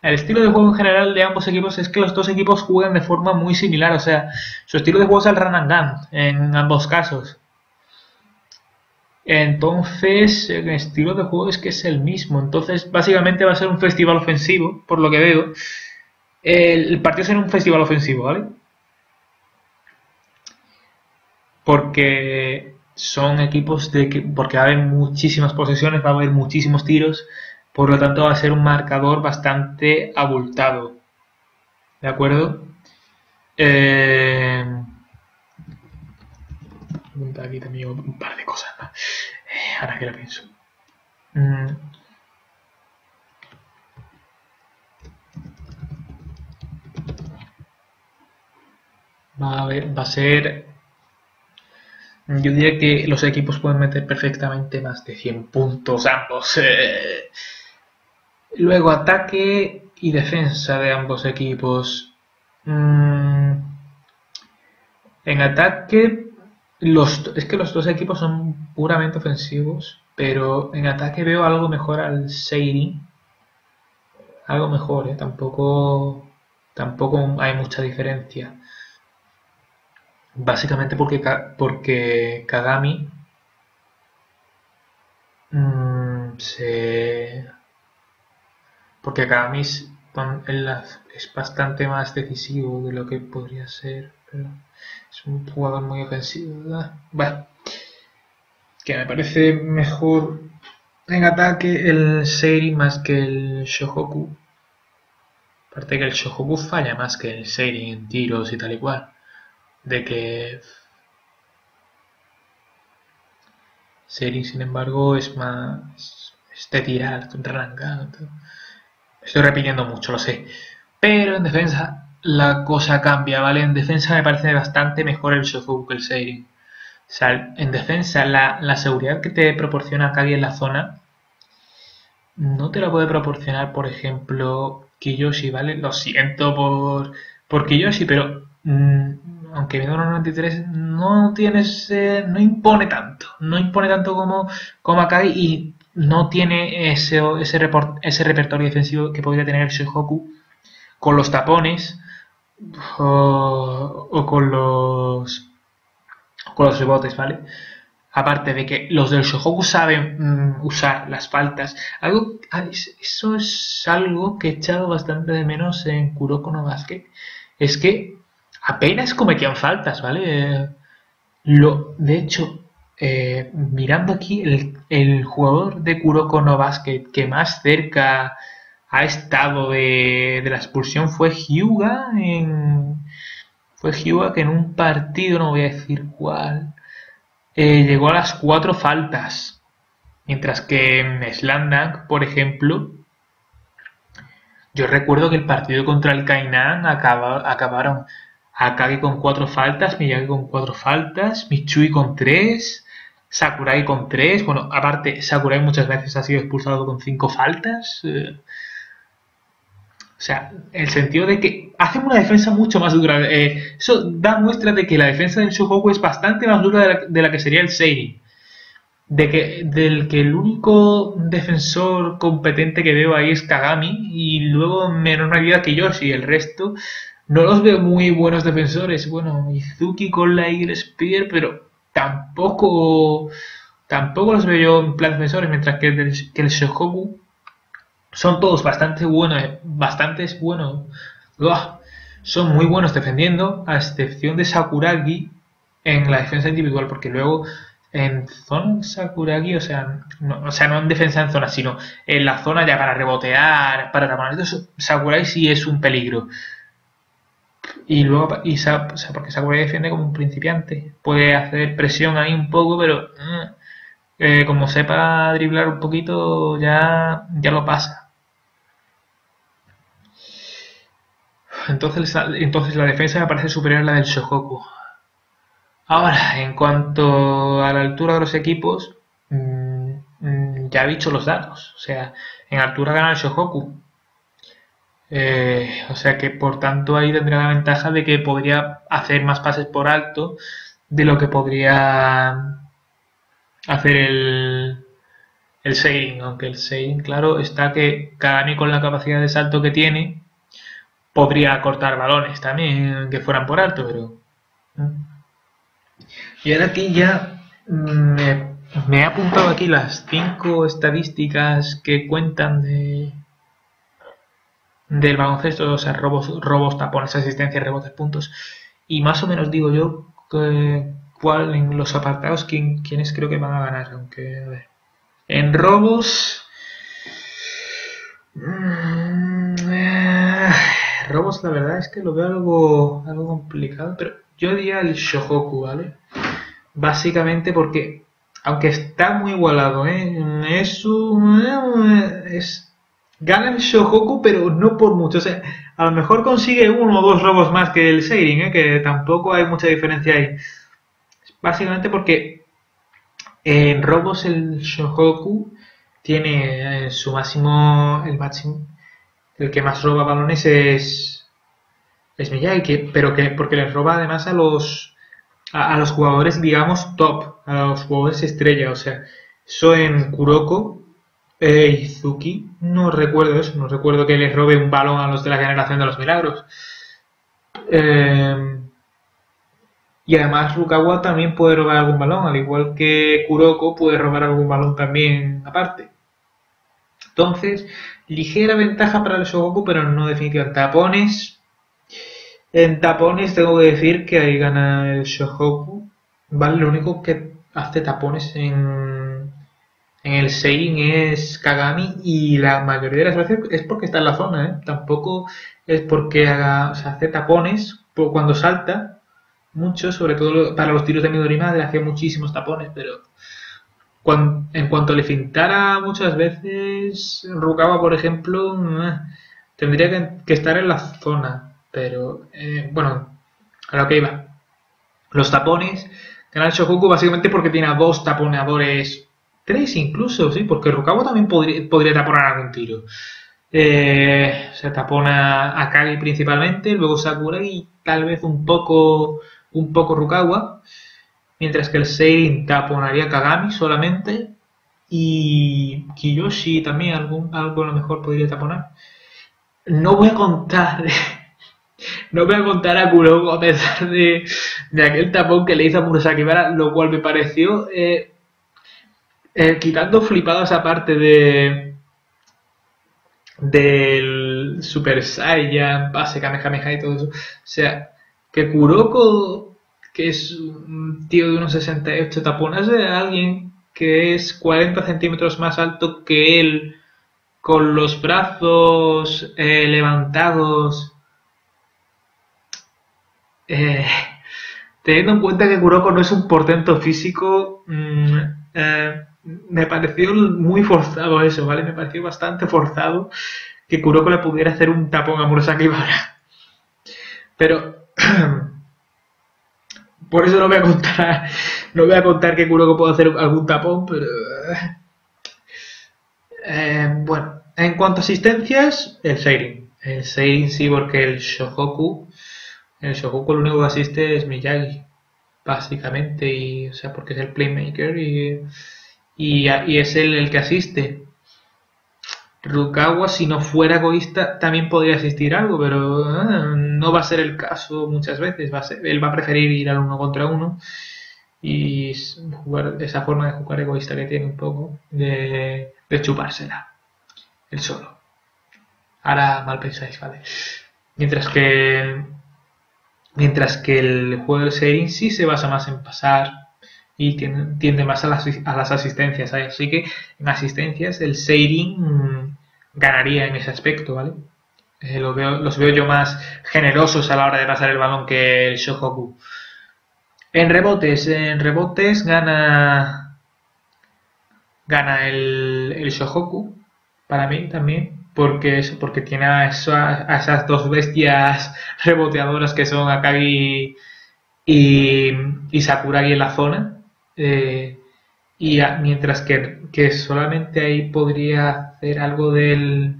El estilo de juego en general de ambos equipos es que los dos equipos juegan de forma muy similar, o sea, su estilo de juego es el run en ambos casos. Entonces, el estilo de juego es que es el mismo. Entonces, básicamente va a ser un festival ofensivo, por lo que veo. El partido será un festival ofensivo, ¿vale? Porque son equipos de que, porque va a haber muchísimas posesiones, va a haber muchísimos tiros por lo tanto va a ser un marcador bastante abultado. ¿De acuerdo? Eh, aquí también un par de cosas eh, ahora que lo pienso. Mm. Va a, ver, va a ser... Yo diría que los equipos pueden meter perfectamente más de 100 puntos ambos. Eh, Luego ataque y defensa de ambos equipos. Mm, en ataque, los, es que los dos equipos son puramente ofensivos, pero en ataque veo algo mejor al Seiri. Algo mejor, ¿eh? tampoco, tampoco hay mucha diferencia. Básicamente porque, porque Kagami mm, se porque Kagamis es bastante más decisivo de lo que podría ser, es un jugador muy ofensivo, ¿verdad? Bueno, que me parece mejor en ataque el Seiri más que el Shohoku. Aparte que el Shohoku falla más que el Seiri en tiros y tal y cual. De que Seiri, sin embargo, es más. es de tirar, arrancado. Estoy repitiendo mucho, lo sé. Pero en defensa la cosa cambia, ¿vale? En defensa me parece bastante mejor el Shofu que el Seirin. O sea, en defensa la, seguridad que te proporciona Kagi en la zona no te la puede proporcionar, por ejemplo, Kiyoshi, ¿vale? Lo siento por, por Kiyoshi, pero mm, aunque mido 93 no tienes, no impone tanto, no impone tanto como, como Akagi y no tiene ese, ese, repertorio defensivo que podría tener el Shohoku con los tapones o, con los con los rebotes, ¿vale? Aparte de que los del Shohoku saben mm, usar las faltas. Algo, ah, eso es algo que he echado bastante de menos en Kuroko no Basket. Es que apenas cometían faltas, ¿vale? Lo, de hecho, eh, mirando aquí, el, jugador de Kuroko no Basket que más cerca ha estado de, la expulsión fue Hyuga. Fue Hyuga que en un partido, no voy a decir cuál, eh, llegó a las cuatro faltas. Mientras que en Slam por ejemplo, yo recuerdo que el partido contra el Kainan acabaron Akagi con 4 faltas, Miyagi con 4 faltas, Michui con 3, Sakurai con 3. Bueno, aparte, Sakurai muchas veces ha sido expulsado con 5 faltas. Eh, o sea, el sentido de que hacen una defensa mucho más dura. Eh, eso da muestra de que la defensa del Shohoku es bastante más dura de la, que sería el Seirin. De que, del que el único defensor competente que veo ahí es Kagami y luego menor medida que Yoshi. El resto no los veo muy buenos defensores. Bueno, Izuki con la Eagle Spear, pero tampoco tampoco los veo yo en plan defensores, mientras que el, que son todos bastante buenos, bastante buenos, son muy buenos defendiendo, a excepción de Sakuragi en la defensa individual, porque luego en zona Sakuragi, o sea, no, o sea, no en defensa en zona, sino en la zona ya para rebotear, para tapar. Sakuragi sí es un peligro. Y luego, y, o sea, porque Sakuragi defiende como un principiante, puede hacer presión ahí un poco, pero mm, eh, como sepa driblar un poquito, ya, ya lo pasa. Entonces, entonces la defensa me parece superior a la del Shohoku. Ahora, en cuanto a la altura de los equipos, mm, mm, ya he dicho los datos. O sea, en altura gana el Shohoku. Eh, o sea que por tanto ahí tendría la ventaja de que podría hacer más pases por alto de lo que podría hacer el, el Seirin. Aunque el Seirin, claro, está que Kagami con la capacidad de salto que tiene podría cortar balones también que fueran por alto, pero... Y ahora aquí ya me, he apuntado aquí las cinco estadísticas que cuentan de del baloncesto, o sea, robos, robos tapones, asistencia, rebotes, puntos. Y más o menos digo yo que, cuál en los apartados quién, quiénes creo que van a ganar. Aunque, a ver. En robos. Mm, eh, robos la verdad es que lo veo algo, algo complicado, pero yo diría el Shohoku, ¿vale? Básicamente porque, aunque está muy igualado, ¿eh? Es un... Es, gana el Shohoku, pero no por mucho. A lo mejor consigue uno o dos robos más que el Seirin, ¿eh? Que tampoco hay mucha diferencia ahí. Básicamente porque en robos el Shohoku tiene eh, su máximo, el máximo, el que más roba balones es, es Miyagi, pero que porque les roba además a los a, los jugadores, digamos, top, a los jugadores estrella, o sea, eso en Kuroko e Izuki, no recuerdo eso, no recuerdo que les robe un balón a los de la generación de los milagros. Em, y además Rukawa también puede robar algún balón, al igual que Kuroko puede robar algún balón también aparte. Entonces, ligera ventaja para el Shogoku, pero no definitiva. Tapones, en tapones tengo que decir que ahí gana el Shohoku. Vale, lo único que hace tapones en, en el Seirin es Kagami y la mayoría de las veces es porque está en la zona, ¿eh? Tampoco es porque haga, hace tapones cuando salta mucho, sobre todo para los tiros de Midorima, le hace muchísimos tapones, pero en cuanto le fintara muchas veces, Rukawa, por ejemplo, eh, tendría que, estar en la zona. Pero, eh, bueno, a lo que iba. Los tapones, Canal Shokuku básicamente porque tiene a dos taponadores, tres incluso, sí, porque Rukawa también podría, podría taponar algún tiro. Eh, se tapona a Kagi principalmente, luego Sakura y tal vez un poco, un poco Rukawa mientras que el Seirin taponaría Kagami solamente y Kiyoshi también algún, algo a lo mejor podría taponar. No voy a contar, no voy a contar a Kuroko a pesar de, aquel tapón que le hizo a Murasaki lo cual me pareció, eh, eh, quitando flipadas aparte de del Super Saiyan, base Kamehameha y todo eso. O sea, que Kuroko que es un tío de unos 68 tapones de alguien que es 40 centímetros más alto que él, con los brazos eh, levantados. Eh, teniendo en cuenta que Kuroko no es un portento físico, mm, eh, me pareció muy forzado eso, ¿vale? Me pareció bastante forzado que Kuroko le pudiera hacer un tapón a Murasaki Bara. Pero Por eso no voy a contar, no voy a contar que Kuroko puede hacer algún tapón, pero... Eh, bueno, en cuanto a asistencias, el Seirin. El Seirin sí, porque el Shohoku, el Shohoku lo único que asiste es Miyagi, básicamente, y, o sea, porque es el playmaker y, y, es él el que asiste. Rukawa, si no fuera egoísta, también podría asistir algo, pero ah, no va a ser el caso muchas veces. Va a él va a preferir ir al uno contra uno y jugar esa forma de jugar egoísta que tiene un poco, de, de chupársela, el solo. Ahora mal pensáis, ¿vale? Mientras que mientras que el juego de Seirin sí se basa más en pasar y tiende, más a las, a las asistencias. Así que en asistencias el Seirin mm, ganaría en ese aspecto, ¿vale? Eh, veo, los veo yo más generosos a la hora de pasar el balón que el Shohoku. En rebotes, en rebotes gana gana el, el Shohoku para mí también porque eso porque tiene a, esas dos bestias reboteadoras que son Akagi y, y Sakuragi en la zona eh, y mientras que, solamente ahí podría hacer algo del.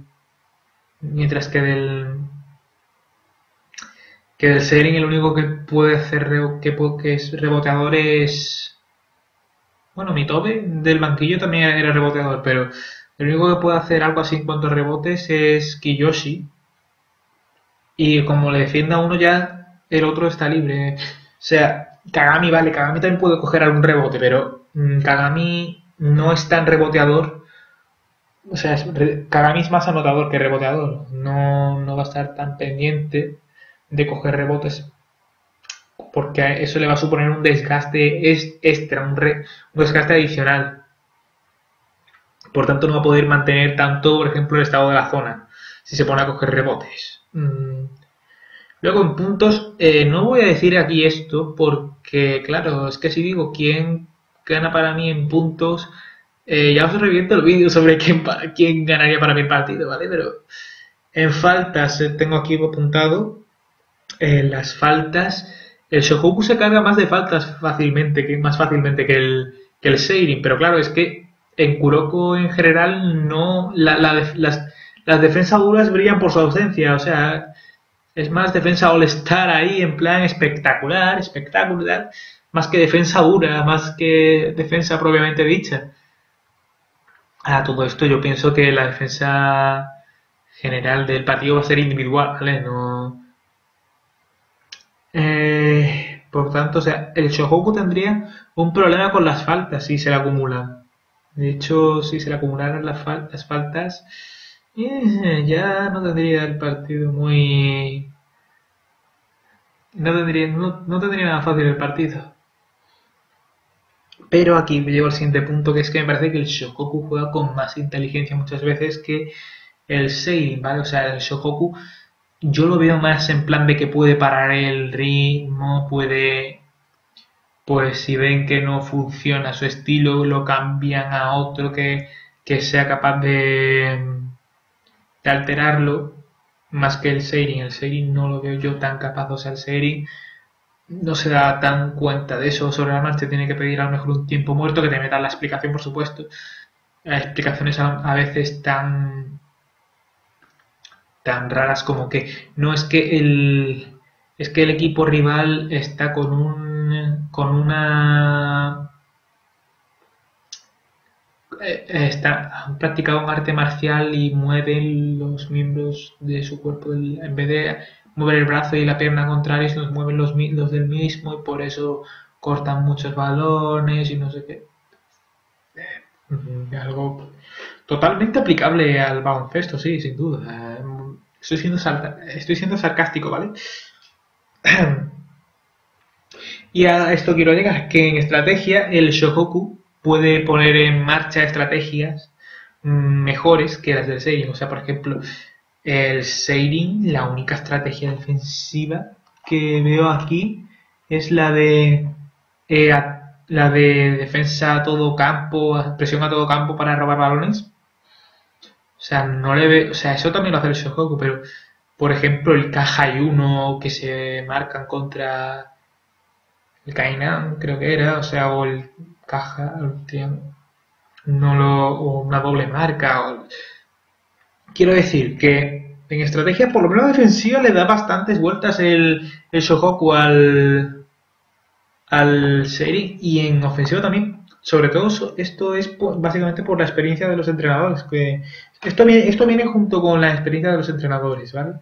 Mientras que del. Que del Sering el único que puede hacer que, que es reboteador es. Bueno, Mitobe del banquillo también era reboteador, pero el único que puede hacer algo así en cuanto a rebotes es Kiyoshi. Y como le defienda uno ya, el otro está libre. O sea, Kagami, vale, Kagami también puede coger algún rebote, pero mm, Kagami no es tan reboteador. O sea, Kagami es más anotador que reboteador. No, no va a estar tan pendiente de coger rebotes porque eso le va a suponer un desgaste extra, un, desgaste adicional. Por tanto, no va a poder mantener tanto, por ejemplo, el estado de la zona si se pone a coger rebotes. Mm, Luego en puntos, eh, no voy a decir aquí esto porque, claro, es que si digo quién gana para mí en puntos, eh, ya os reviento el vídeo sobre quién, quién ganaría para mi partido, ¿vale? Pero en faltas eh, tengo aquí apuntado las faltas. El Shohoku se carga más de faltas fácilmente, que, más fácilmente que el, que el Seirin, pero claro, es que en Kuroko en general no las, las defensas duras brillan por su ausencia, o sea, es más defensa all-star ahí en plan espectacular, espectacular, más que defensa dura, más que defensa propiamente dicha. A todo esto yo pienso que la defensa general del partido va a ser individual, ¿vale? No... Eh, por tanto, o sea, el Shohoku tendría un problema con las faltas si se le acumulan. De hecho, si se le acumularan las, faltas, eh, ya no tendría el partido muy... No tendría, no, tendría nada fácil el partido. Pero aquí me llevo al siguiente punto, que es que me parece que el Shokoku juega con más inteligencia muchas veces que el Seirin, ¿vale? O sea, el Shokoku yo lo veo más en plan de que puede parar el ritmo, puede... Pues si ven que no funciona su estilo, lo cambian a otro que, que sea capaz de de alterarlo más que el Seirin. El Seirin no lo veo yo tan capaz, o sea, el Seirin no se da tan cuenta de eso sobre la marcha, tiene que pedir a lo mejor un tiempo muerto que te metan la explicación, por supuesto. Las explicaciones a, veces tan tan raras como que no es que el es que el equipo rival está con un con una está, han practicado un arte marcial y mueven los miembros de su cuerpo. En vez de mover el brazo y la pierna contraria, se nos mueven los, los del mismo y por eso cortan muchos balones y no sé qué. Eh, algo totalmente aplicable al baloncesto, sí, sin duda. Eh, estoy siendo, estoy siendo sarcástico, ¿vale? y a esto quiero llegar, que en estrategia el Shohoku puede poner en marcha estrategias mejores que las del Seirin. O sea, por ejemplo, el Seirin, la única estrategia defensiva que veo aquí es la de eh, la de defensa a todo campo, presión a todo campo para robar balones. O sea, no le veo, o sea, eso también lo hace el Shohoku, pero por ejemplo, el Caja y uno que se marcan contra el Kainan creo que era, o sea, o el caja, no lo, o una doble marca. Quiero decir que en estrategia, por lo menos defensiva, le da bastantes vueltas el, el Shohoku al, al Seri y en ofensiva también. Sobre todo esto es básicamente por la experiencia de los entrenadores. Que esto, viene, esto viene junto con la experiencia de los entrenadores, ¿vale?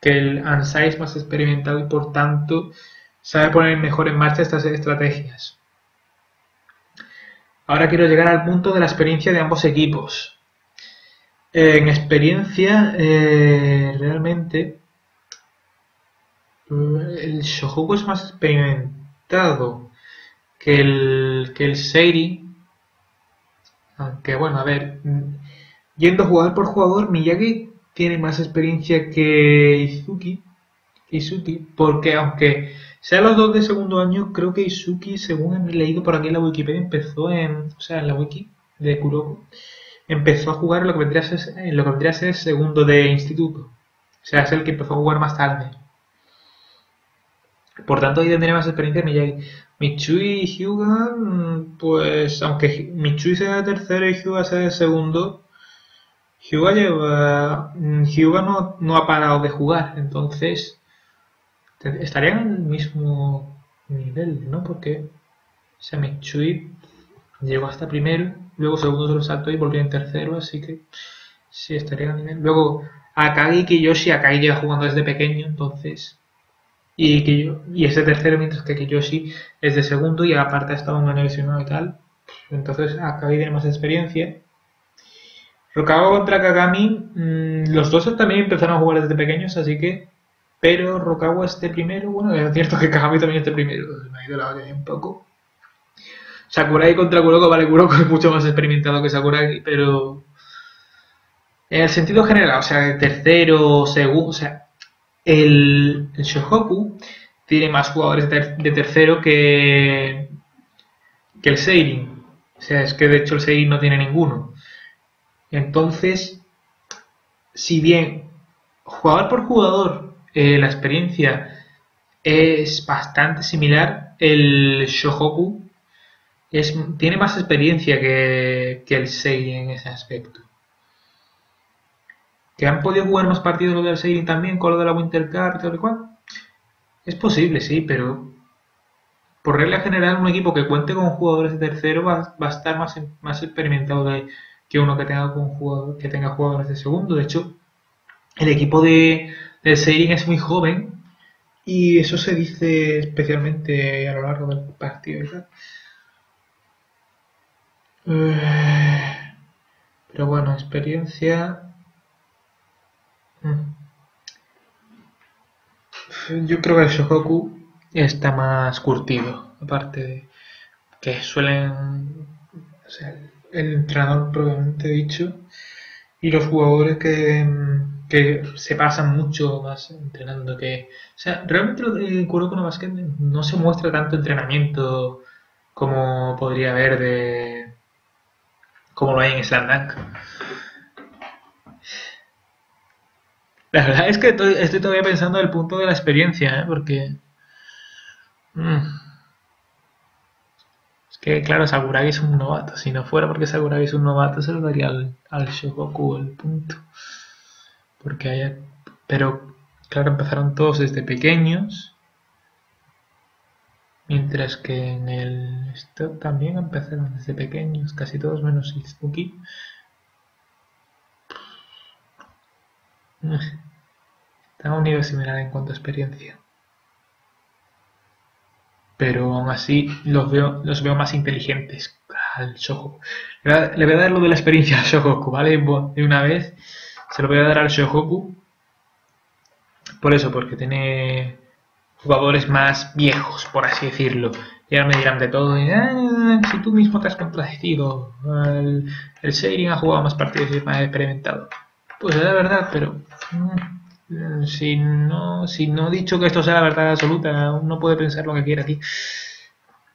Que el Ansai es más experimentado y por tanto sabe poner mejor en marcha estas estrategias. Ahora quiero llegar al punto de la experiencia de ambos equipos. En experiencia, eh, realmente, el Shohoku es más experimentado que el, que el Seiri. Aunque bueno, a ver, yendo jugador por jugador, Miyagi tiene más experiencia que Izuki, Izuki porque aunque sean los dos de segundo año, creo que Izuki, según he leído por aquí en la Wikipedia, empezó en, o sea, en la wiki de Kuroko, empezó a jugar en lo que vendría a ser, en lo que vendría a ser segundo de instituto. O sea, es el que empezó a jugar más tarde. Por tanto, ahí tendría más experiencia Miyagi. Michui y Hyuga, mm, pues aunque Michui sea de tercero y Hyuga sea de segundo, Hyuga lleva. Mm, no, no ha parado de jugar, entonces estarían en el mismo nivel, ¿no? Porque Semichui llegó hasta primero, luego segundo se lo saltó y volvió en tercero, así que sí estarían en nivel. Luego Akagi Kiyoshi, Akagi lleva jugando desde pequeño, entonces. Y, Kiyo, y es de tercero, mientras que Kiyoshi es de segundo y aparte ha estado en una universidad y tal. Entonces Akagi tiene más experiencia. Rokawa contra Kagami, mmm, los dos también empezaron a jugar desde pequeños, así que pero Rokawa esté primero, bueno, es cierto que Kagami también esté primero, me ha ido la olla un poco. Sakurai contra Kuroko, vale, Kuroko es mucho más experimentado que Sakurai, pero en el sentido general, o sea, tercero, segundo, o sea, el, el Shohoku tiene más jugadores de, tercero que, que el Seirin. O sea, es que de hecho el Seirin no tiene ninguno. Entonces, si bien jugador por jugador eh, la experiencia es bastante similar. El Shohoku es, tiene más experiencia que, el Seirin en ese aspecto. ¿Que han podido jugar más partidos lo del Seirin también con lo de la Winter Cup y todo lo cual? Es posible, sí, pero por regla general un equipo que cuente con jugadores de tercero va, a estar más, más experimentado que uno que tenga, con jugador, que tenga jugadores de segundo. De hecho, el equipo de, el Seirin es muy joven y eso se dice especialmente a lo largo del partido y. Eh, pero bueno, experiencia. Mm. Yo creo que el Shohoku está más curtido, aparte de que suelen. O sea, el entrenador probablemente dicho y los jugadores que que se pasan mucho más entrenando que... O sea, realmente el Kuroko no Basket no se muestra tanto entrenamiento como podría haber de... como lo hay en Slam La verdad es que estoy, todavía pensando en el punto de la experiencia, ¿eh? porque... Mm, que, claro, Sakuragi es un novato. Si no fuera porque Sakuragi es un novato, se lo daría al, al Shogoku el punto porque haya... Pero, claro, empezaron todos desde pequeños, mientras que en el esto también empezaron desde pequeños, casi todos menos Izuki. Están a un nivel similar en cuanto a experiencia. Pero aún así los veo, los veo más inteligentes al Shohoku. Le voy a dar lo de la experiencia al Shohoku, ¿vale? De una vez. Se lo voy a dar al Shohoku. Por eso, porque tiene jugadores más viejos, por así decirlo. Y ahora me dirán de todo, ah, si tú mismo te has contradecido, el, el Seirin ha jugado más partidos y es más experimentado. Pues es la verdad, pero mm, si no, si no he dicho que esto sea la verdad absoluta, uno puede pensar lo que quiera aquí.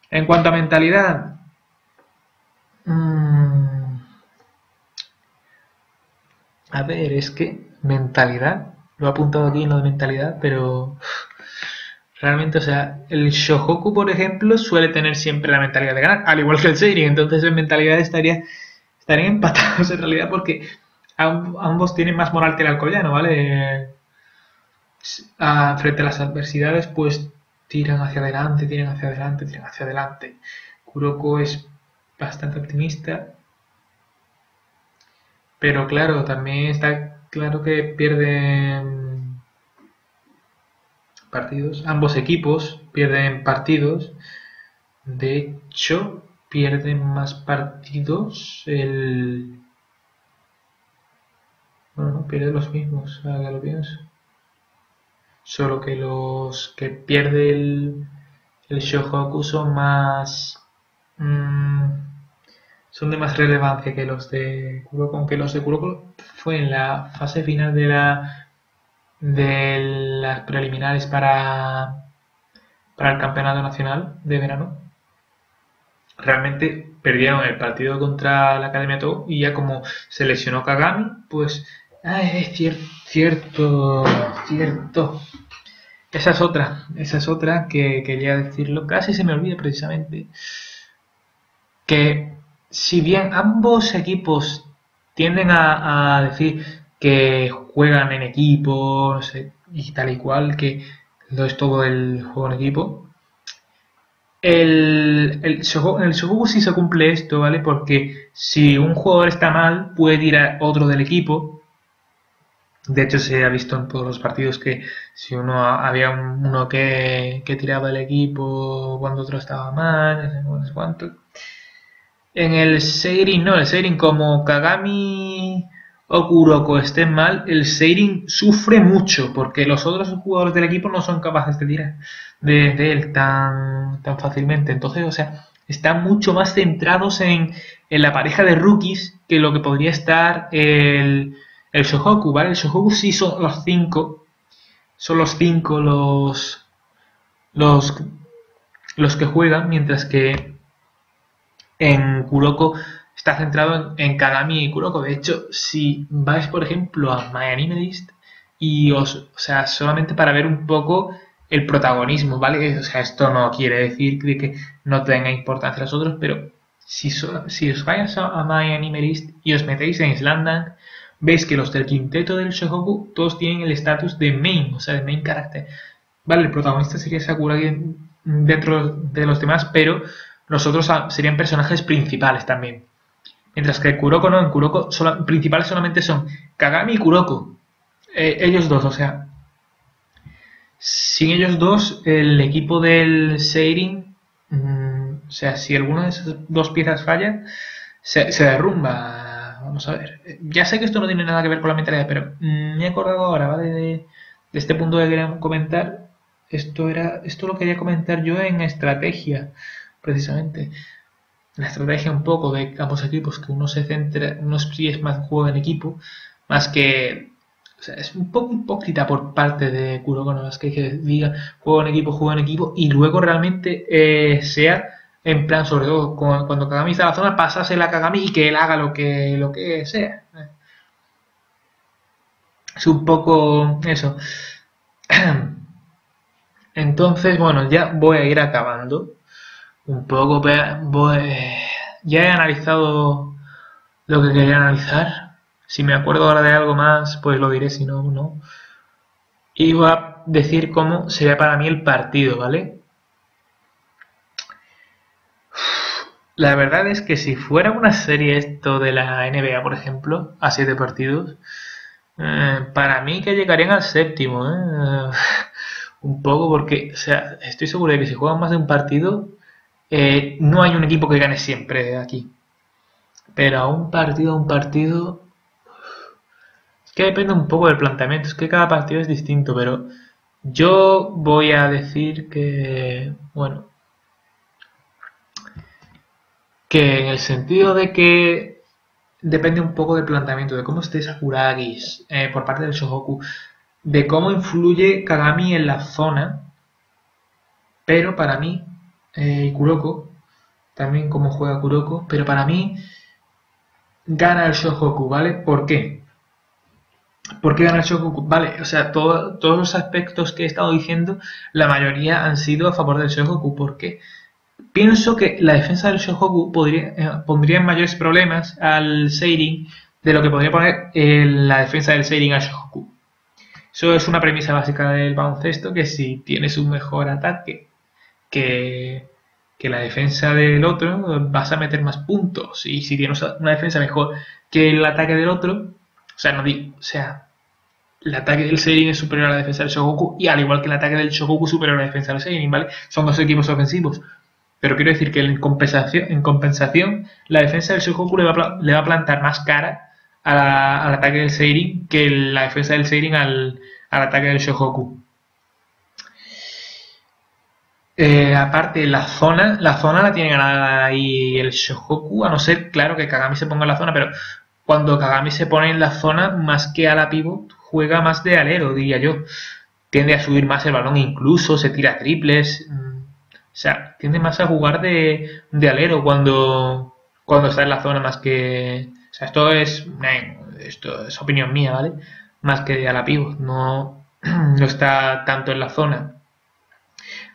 En cuanto a mentalidad, mmm, a ver, es que mentalidad, lo he apuntado aquí en lo de mentalidad, pero Realmente, o sea, el Shohoku, por ejemplo, suele tener siempre la mentalidad de ganar, al igual que el Seirin, entonces en mentalidad estaría, estarían empatados en realidad porque ambos tienen más moral que el alcoyano, ¿vale? Frente a las adversidades, pues tiran hacia adelante, tiran hacia adelante, tiran hacia adelante. Kuroko es bastante optimista, pero claro, también está claro que pierden partidos, ambos equipos pierden partidos. De hecho, pierden más partidos el bueno, no pierde los mismos, ahora lo pienso. Solo que los que pierde el, el Shohoku son más. Mm, son de más relevancia que los de Kuroko, aunque los de Kuroko fue en la fase final de la de las preliminares para para el campeonato nacional de verano realmente perdieron el partido contra la Academia To y ya como se lesionó Kagami pues Ah, es cierto, cierto, cierto. Esa es otra, esa es otra que quería decirlo. Casi se me olvida precisamente. Que si bien ambos equipos tienden a, decir que juegan en equipo, no sé, y tal y cual, que no es todo el juego en equipo, el, el, en el juego sí se cumple esto, ¿vale? Porque si un jugador está mal, puede ir a otro del equipo de hecho, se ha visto en todos los partidos que si uno había uno que, tiraba el equipo cuando otro estaba mal, no sé cuánto. En el Seirin, no, el Seirin como Kagami o Kuroko estén mal, el Seirin sufre mucho porque los otros jugadores del equipo no son capaces de tirar de, él tan, tan fácilmente. Entonces, o sea, están mucho más centrados en, en la pareja de rookies que lo que podría estar el el Shohoku, ¿vale? El Shohoku sí son los cinco. Son los cinco los. Los. Los que juegan, mientras que en Kuroko está centrado en, Kagami y Kuroko. De hecho, si vais, por ejemplo, a My Anime List y os. O sea, solamente para ver un poco el protagonismo, ¿vale? O sea, esto no quiere decir que no tenga importancia los otros, pero si, os vais a, My Anime List y os metéis en Slandang, veis que los del quinteto del Shohoku todos tienen el estatus de main, o sea, de main character. Vale, el protagonista sería Sakuragi dentro de los demás, pero los otros serían personajes principales también. Mientras que Kuroko no, en Kuroko principales solamente son Kagami y Kuroko. Eh, ellos dos, o sea. Sin ellos dos, el equipo del Seirin, mm, o sea, si alguna de esas dos piezas falla, se derrumba vamos a ver. Ya sé que esto no tiene nada que ver con la mentalidad, pero mm, me he acordado ahora, ¿vale? De, este punto que quería comentar. Esto era, esto lo quería comentar yo en estrategia, precisamente. La estrategia un poco de ambos equipos, que uno se centra, uno es más juego en equipo, más que o sea, es un poco hipócrita por parte de Kuroko, no es que diga juego en equipo, juego en equipo, y luego realmente eh, sea en plan, sobre todo cuando Kagami está en la zona, pasásela a Kagami y que él haga lo que, lo que sea. Es un poco eso. Entonces, bueno, ya voy a ir acabando. Un poco, voy, ya he analizado lo que quería analizar. Si me acuerdo ahora de algo más, pues lo diré, si no, no. Y voy a decir cómo sería para mí el partido, ¿vale? La verdad es que si fuera una serie esto de la NBA, por ejemplo, a siete partidos, eh, para mí que llegarían al séptimo, ¿eh? un poco porque, o sea, estoy seguro de que si juegan más de un partido, eh, no hay un equipo que gane siempre aquí. Pero a un partido, a un partido, es que depende un poco del planteamiento, es que cada partido es distinto, pero yo voy a decir que, bueno, que en el sentido de que depende un poco del planteamiento, de cómo esté Sakuragi eh, por parte del Shohoku, de cómo influye Kagami en la zona, pero para mí, eh, Kuroko, también cómo juega Kuroko, pero para mí gana el Shohoku, ¿vale? ¿Por qué? ¿Por qué gana el Shohoku? Vale, o sea, todos los aspectos que he estado diciendo, la mayoría han sido a favor del Shohoku. ¿Por qué? Pienso que la defensa del Shohoku eh, pondría en mayores problemas al Seirin de lo que podría poner en la defensa del Seirin al Shohoku. Eso es una premisa básica del baloncesto, que si tienes un mejor ataque que, que la defensa del otro, vas a meter más puntos. Y si tienes una defensa mejor que el ataque del otro, o sea, no digo, o sea, el ataque del Seirin es superior a la defensa del Shogoku y al igual que el ataque del Shogoku superior a la defensa del Seirin, ¿vale? Son dos equipos ofensivos. Pero quiero decir que en compensación, en compensación la defensa del Shogoku le va, a, plantar más cara al ataque del Seirin que la defensa del Seirin al, ataque del Shogoku. Eh, aparte, la zona, la zona la tiene ganada ahí el Shohoku, a no ser, claro, que Kagami se ponga en la zona, pero cuando Kagami se pone en la zona, más que a la pivot, juega más de alero, diría yo. Tiende a subir más el balón incluso, se tira triples. O sea, tiende más a jugar de, de alero cuando, cuando está en la zona más que... O sea, esto es, esto es opinión mía, ¿vale? Más que de a la pivot, no, no está tanto en la zona.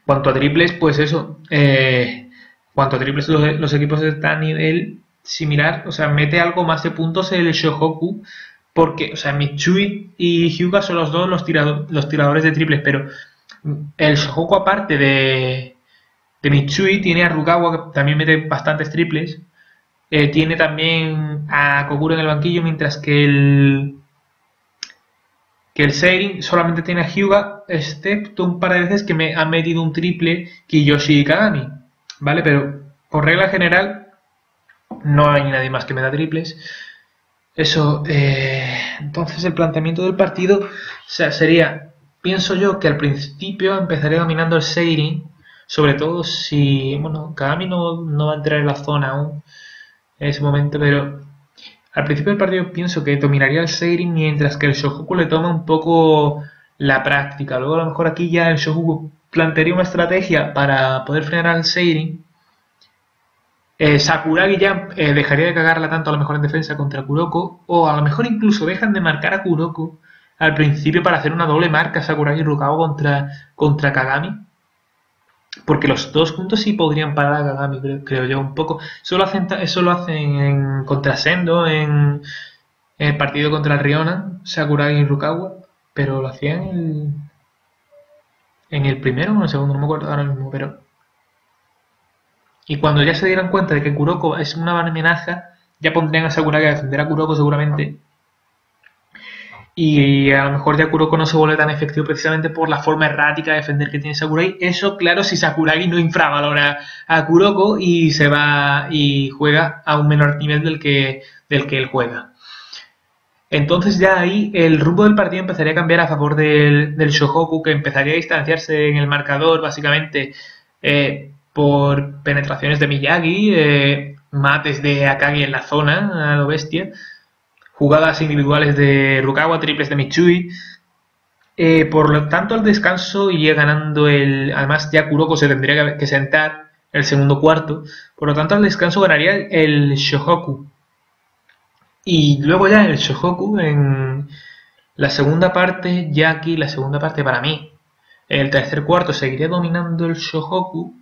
Cuanto a triples, pues eso. Eh, cuanto a triples, los, equipos están a nivel similar. O sea, mete algo más de puntos el Shohoku porque, o sea, Mitsui y Hyuga son los dos los, los tiradores de triples, pero el Shohoku aparte de, de Mitsui tiene a Rukawa que también mete bastantes triples. Eh, tiene también a Kokuro en el banquillo, mientras que el que el Seirin solamente tiene a Hyuga, excepto un par de veces que me ha metido un triple Kiyoshi y Kagami. ¿Vale? Pero por regla general no hay nadie más que me da triples. Eso, eh, entonces el planteamiento del partido sería, pienso yo que al principio empezaría dominando el Seirin, sobre todo si, bueno, Kagami no, no va a entrar en la zona aún en ese momento, pero al principio del partido pienso que dominaría el Seirin mientras que el Shohoku le toma un poco la práctica. Luego a lo mejor aquí ya el Shohoku plantearía una estrategia para poder frenar al Seirin eh, Sakuragi ya eh, dejaría de cagarla tanto a lo mejor en defensa contra Kuroko, o a lo mejor incluso dejan de marcar a Kuroko al principio para hacer una doble marca Sakuragi y Rukawa contra, contra Kagami. Porque los dos juntos sí podrían parar a Kagami, creo, yo, un poco. Eso lo hacen, eso lo hacen en contra Sendo, en, el partido contra el Riona, Sakuragi y Rukawa, pero lo hacían en el, en el primero o en el segundo, no me acuerdo ahora mismo, pero y cuando ya se dieran cuenta de que Kuroko es una amenaza, ya pondrían a Sakuragi a defender a Kuroko seguramente. Y a lo mejor ya Kuroko no se vuelve tan efectivo precisamente por la forma errática de defender que tiene Sakuragi. Eso, claro, si Sakuragi no infravalora a Kuroko y se va y juega a un menor nivel del que, del que él juega. Entonces ya ahí el rumbo del partido empezaría a cambiar a favor del, del Shohoku, que empezaría a distanciarse en el marcador, básicamente. Eh, por penetraciones de Miyagi, eh, mates de Akagi en la zona, a lo bestia, jugadas individuales de Rukawa, triples de Mitsui. Eh, por lo tanto, al descanso iría ganando el. Además, ya Kuroko se tendría que sentar el segundo cuarto. Por lo tanto, al descanso ganaría el Shohoku. Y luego ya el Shohoku en la segunda parte, ya aquí la segunda parte para mí. El tercer cuarto seguiría dominando el Shohoku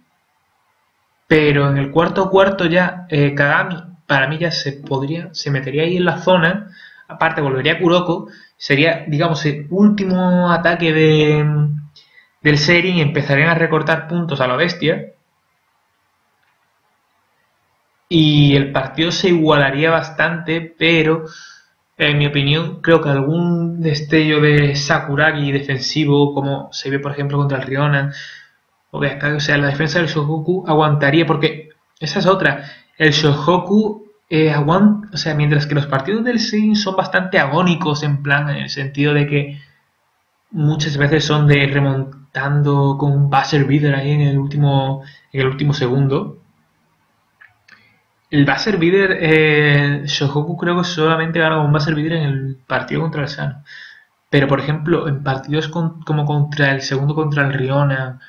pero en el cuarto cuarto ya eh, Kagami, para mí ya se podría, se metería ahí en la zona, aparte volvería a Kuroko, sería, digamos, el último ataque de, del Serin empezarían a recortar puntos a la bestia. Y el partido se igualaría bastante, pero en mi opinión creo que algún destello de Sakuragi defensivo, como se ve por ejemplo contra el Riona, o sea, la defensa del Shohoku aguantaría, porque esa es otra. El Shohoku eh, aguanta, o sea, mientras que los partidos del Sein son bastante agónicos en plan, en el sentido de que muchas veces son de remontando con un buzzer beater ahí en el último, en el último segundo. El buzzer beater, eh, Shohoku creo que solamente gana un buzzer beater en el partido contra el Sano. Pero por ejemplo, en partidos como contra el segundo contra el Riona,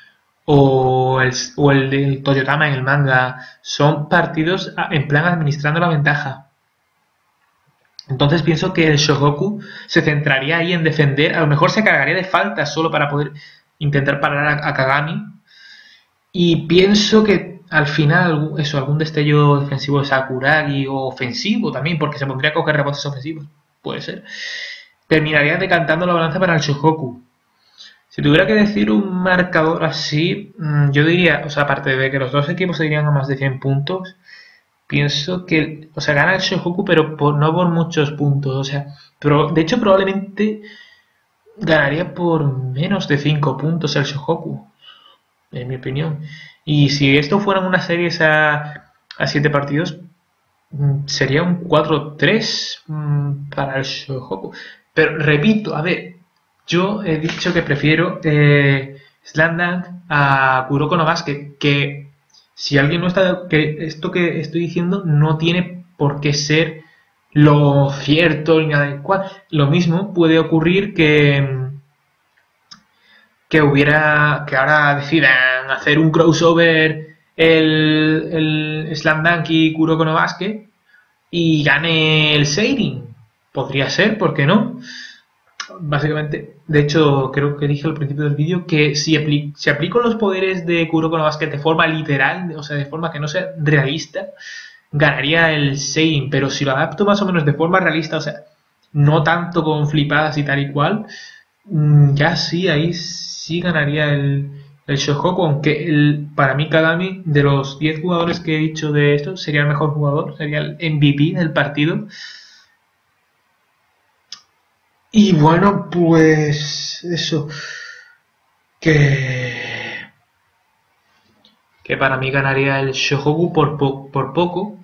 o el, o el del Toyotama en el manga, son partidos en plan administrando la ventaja. Entonces pienso que el Shogoku se centraría ahí en defender, a lo mejor se cargaría de faltas solo para poder intentar parar a, Kagami. Y pienso que al final, eso, algún destello defensivo de Sakuragi o ofensivo también, porque se pondría a coger rebotes ofensivos, puede ser, terminaría decantando la balanza para el Shogoku. Si tuviera que decir un marcador así, mm, yo diría, o sea, aparte de que los dos equipos se irían a más de 100 puntos, pienso que, o sea, gana el Shohoku, pero no por muchos puntos, o sea, pero de hecho probablemente ganaría por menos de 5 puntos el Shohoku, en mi opinión. Y si esto fueran unas series a, a 7 partidos, mm, sería un 4-3 mm, para el Shohoku. Pero repito, a ver, yo he dicho que prefiero eh, Slandang a Kuroko no Basket, que si alguien no está, que esto que estoy diciendo no tiene por qué ser lo cierto ni nada. Lo mismo puede ocurrir que que hubiera que ahora decidan hacer un crossover el, el Slam Dunk y Kuroko no Basket y gane el Seirin. Podría ser, ¿por qué no? Básicamente, de hecho, creo que dije al principio del vídeo que si, aplico los poderes de Kuroko no Basket de forma literal, o sea, de forma que no sea realista, ganaría el Sein, pero si lo adapto más o menos de forma realista, o sea, no tanto con flipadas y tal y cual, mm, ya sí, ahí sí ganaría el, el Shohoku, aunque el, para mí Kagami, de los 10 jugadores que he dicho de esto, sería el mejor jugador, sería el MVP del partido. Y bueno, pues eso. Que. Que para mí ganaría el Shohoku por, por poco.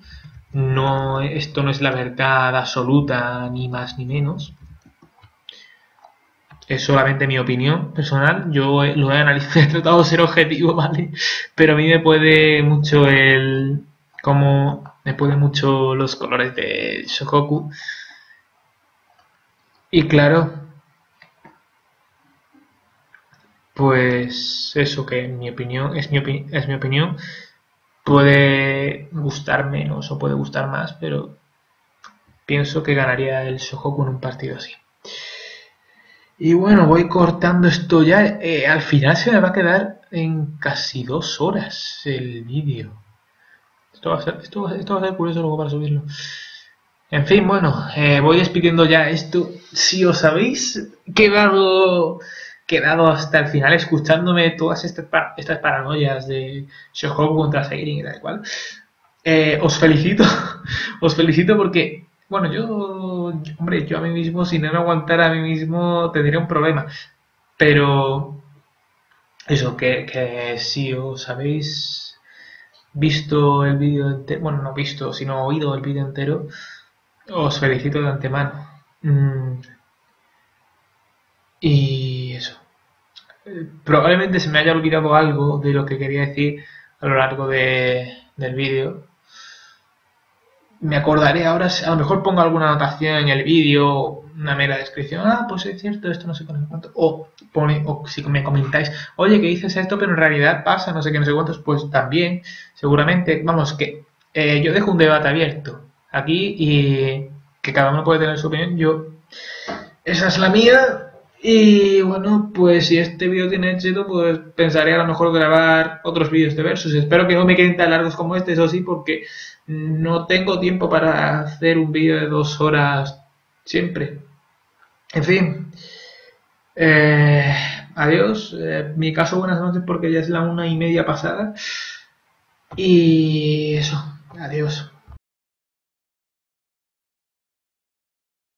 No, esto no es la verdad absoluta, ni más ni menos. Es solamente mi opinión personal. Yo lo he analizado, he tratado de ser objetivo, ¿vale? Pero a mí me puede mucho el. Como. Me puede mucho los colores de Shohoku y claro, pues eso que en mi opinión, es mi, opinión, puede gustar menos o puede gustar más, pero pienso que ganaría el Shohoku en un partido así. Y bueno, voy cortando esto ya. Eh, al final se me va a quedar en casi dos horas el vídeo. Esto a ser, esto, esto va a ser curioso luego para subirlo. En fin, bueno, eh, voy despidiendo ya esto. Si os habéis quedado, quedado hasta el final escuchándome todas estas, estas paranoias de Shohoku contra Seirin y tal cual, eh, os felicito, os felicito porque, bueno, yo, hombre, yo a mí mismo, si no me aguantara a mí mismo, tendría un problema. Pero, eso, que, que si os habéis visto el vídeo entero, bueno, no visto, sino oído el vídeo entero, os felicito de antemano. Mm. Y eso. Probablemente se me haya olvidado algo de lo que quería decir a lo largo de, del vídeo. Me acordaré ahora, a lo mejor pongo alguna anotación en el vídeo, una mera descripción. Ah, pues es cierto, esto no sé cuánto. O, pone, o si me comentáis, oye, que dices esto, pero en realidad pasa, no sé qué, no sé cuántos, pues también, seguramente, vamos, que eh, yo dejo un debate abierto aquí y que cada uno puede tener su opinión. Yo, esa es la mía. Y bueno, pues si este vídeo tiene éxito, pues pensaré a lo mejor grabar otros vídeos de versus. Espero que no me queden tan largos como este, eso sí, porque no tengo tiempo para hacer un vídeo de dos horas siempre. En fin. Eh, adiós. Eh, mi caso, buenas noches porque ya es la una y media pasada. Y eso. Adiós.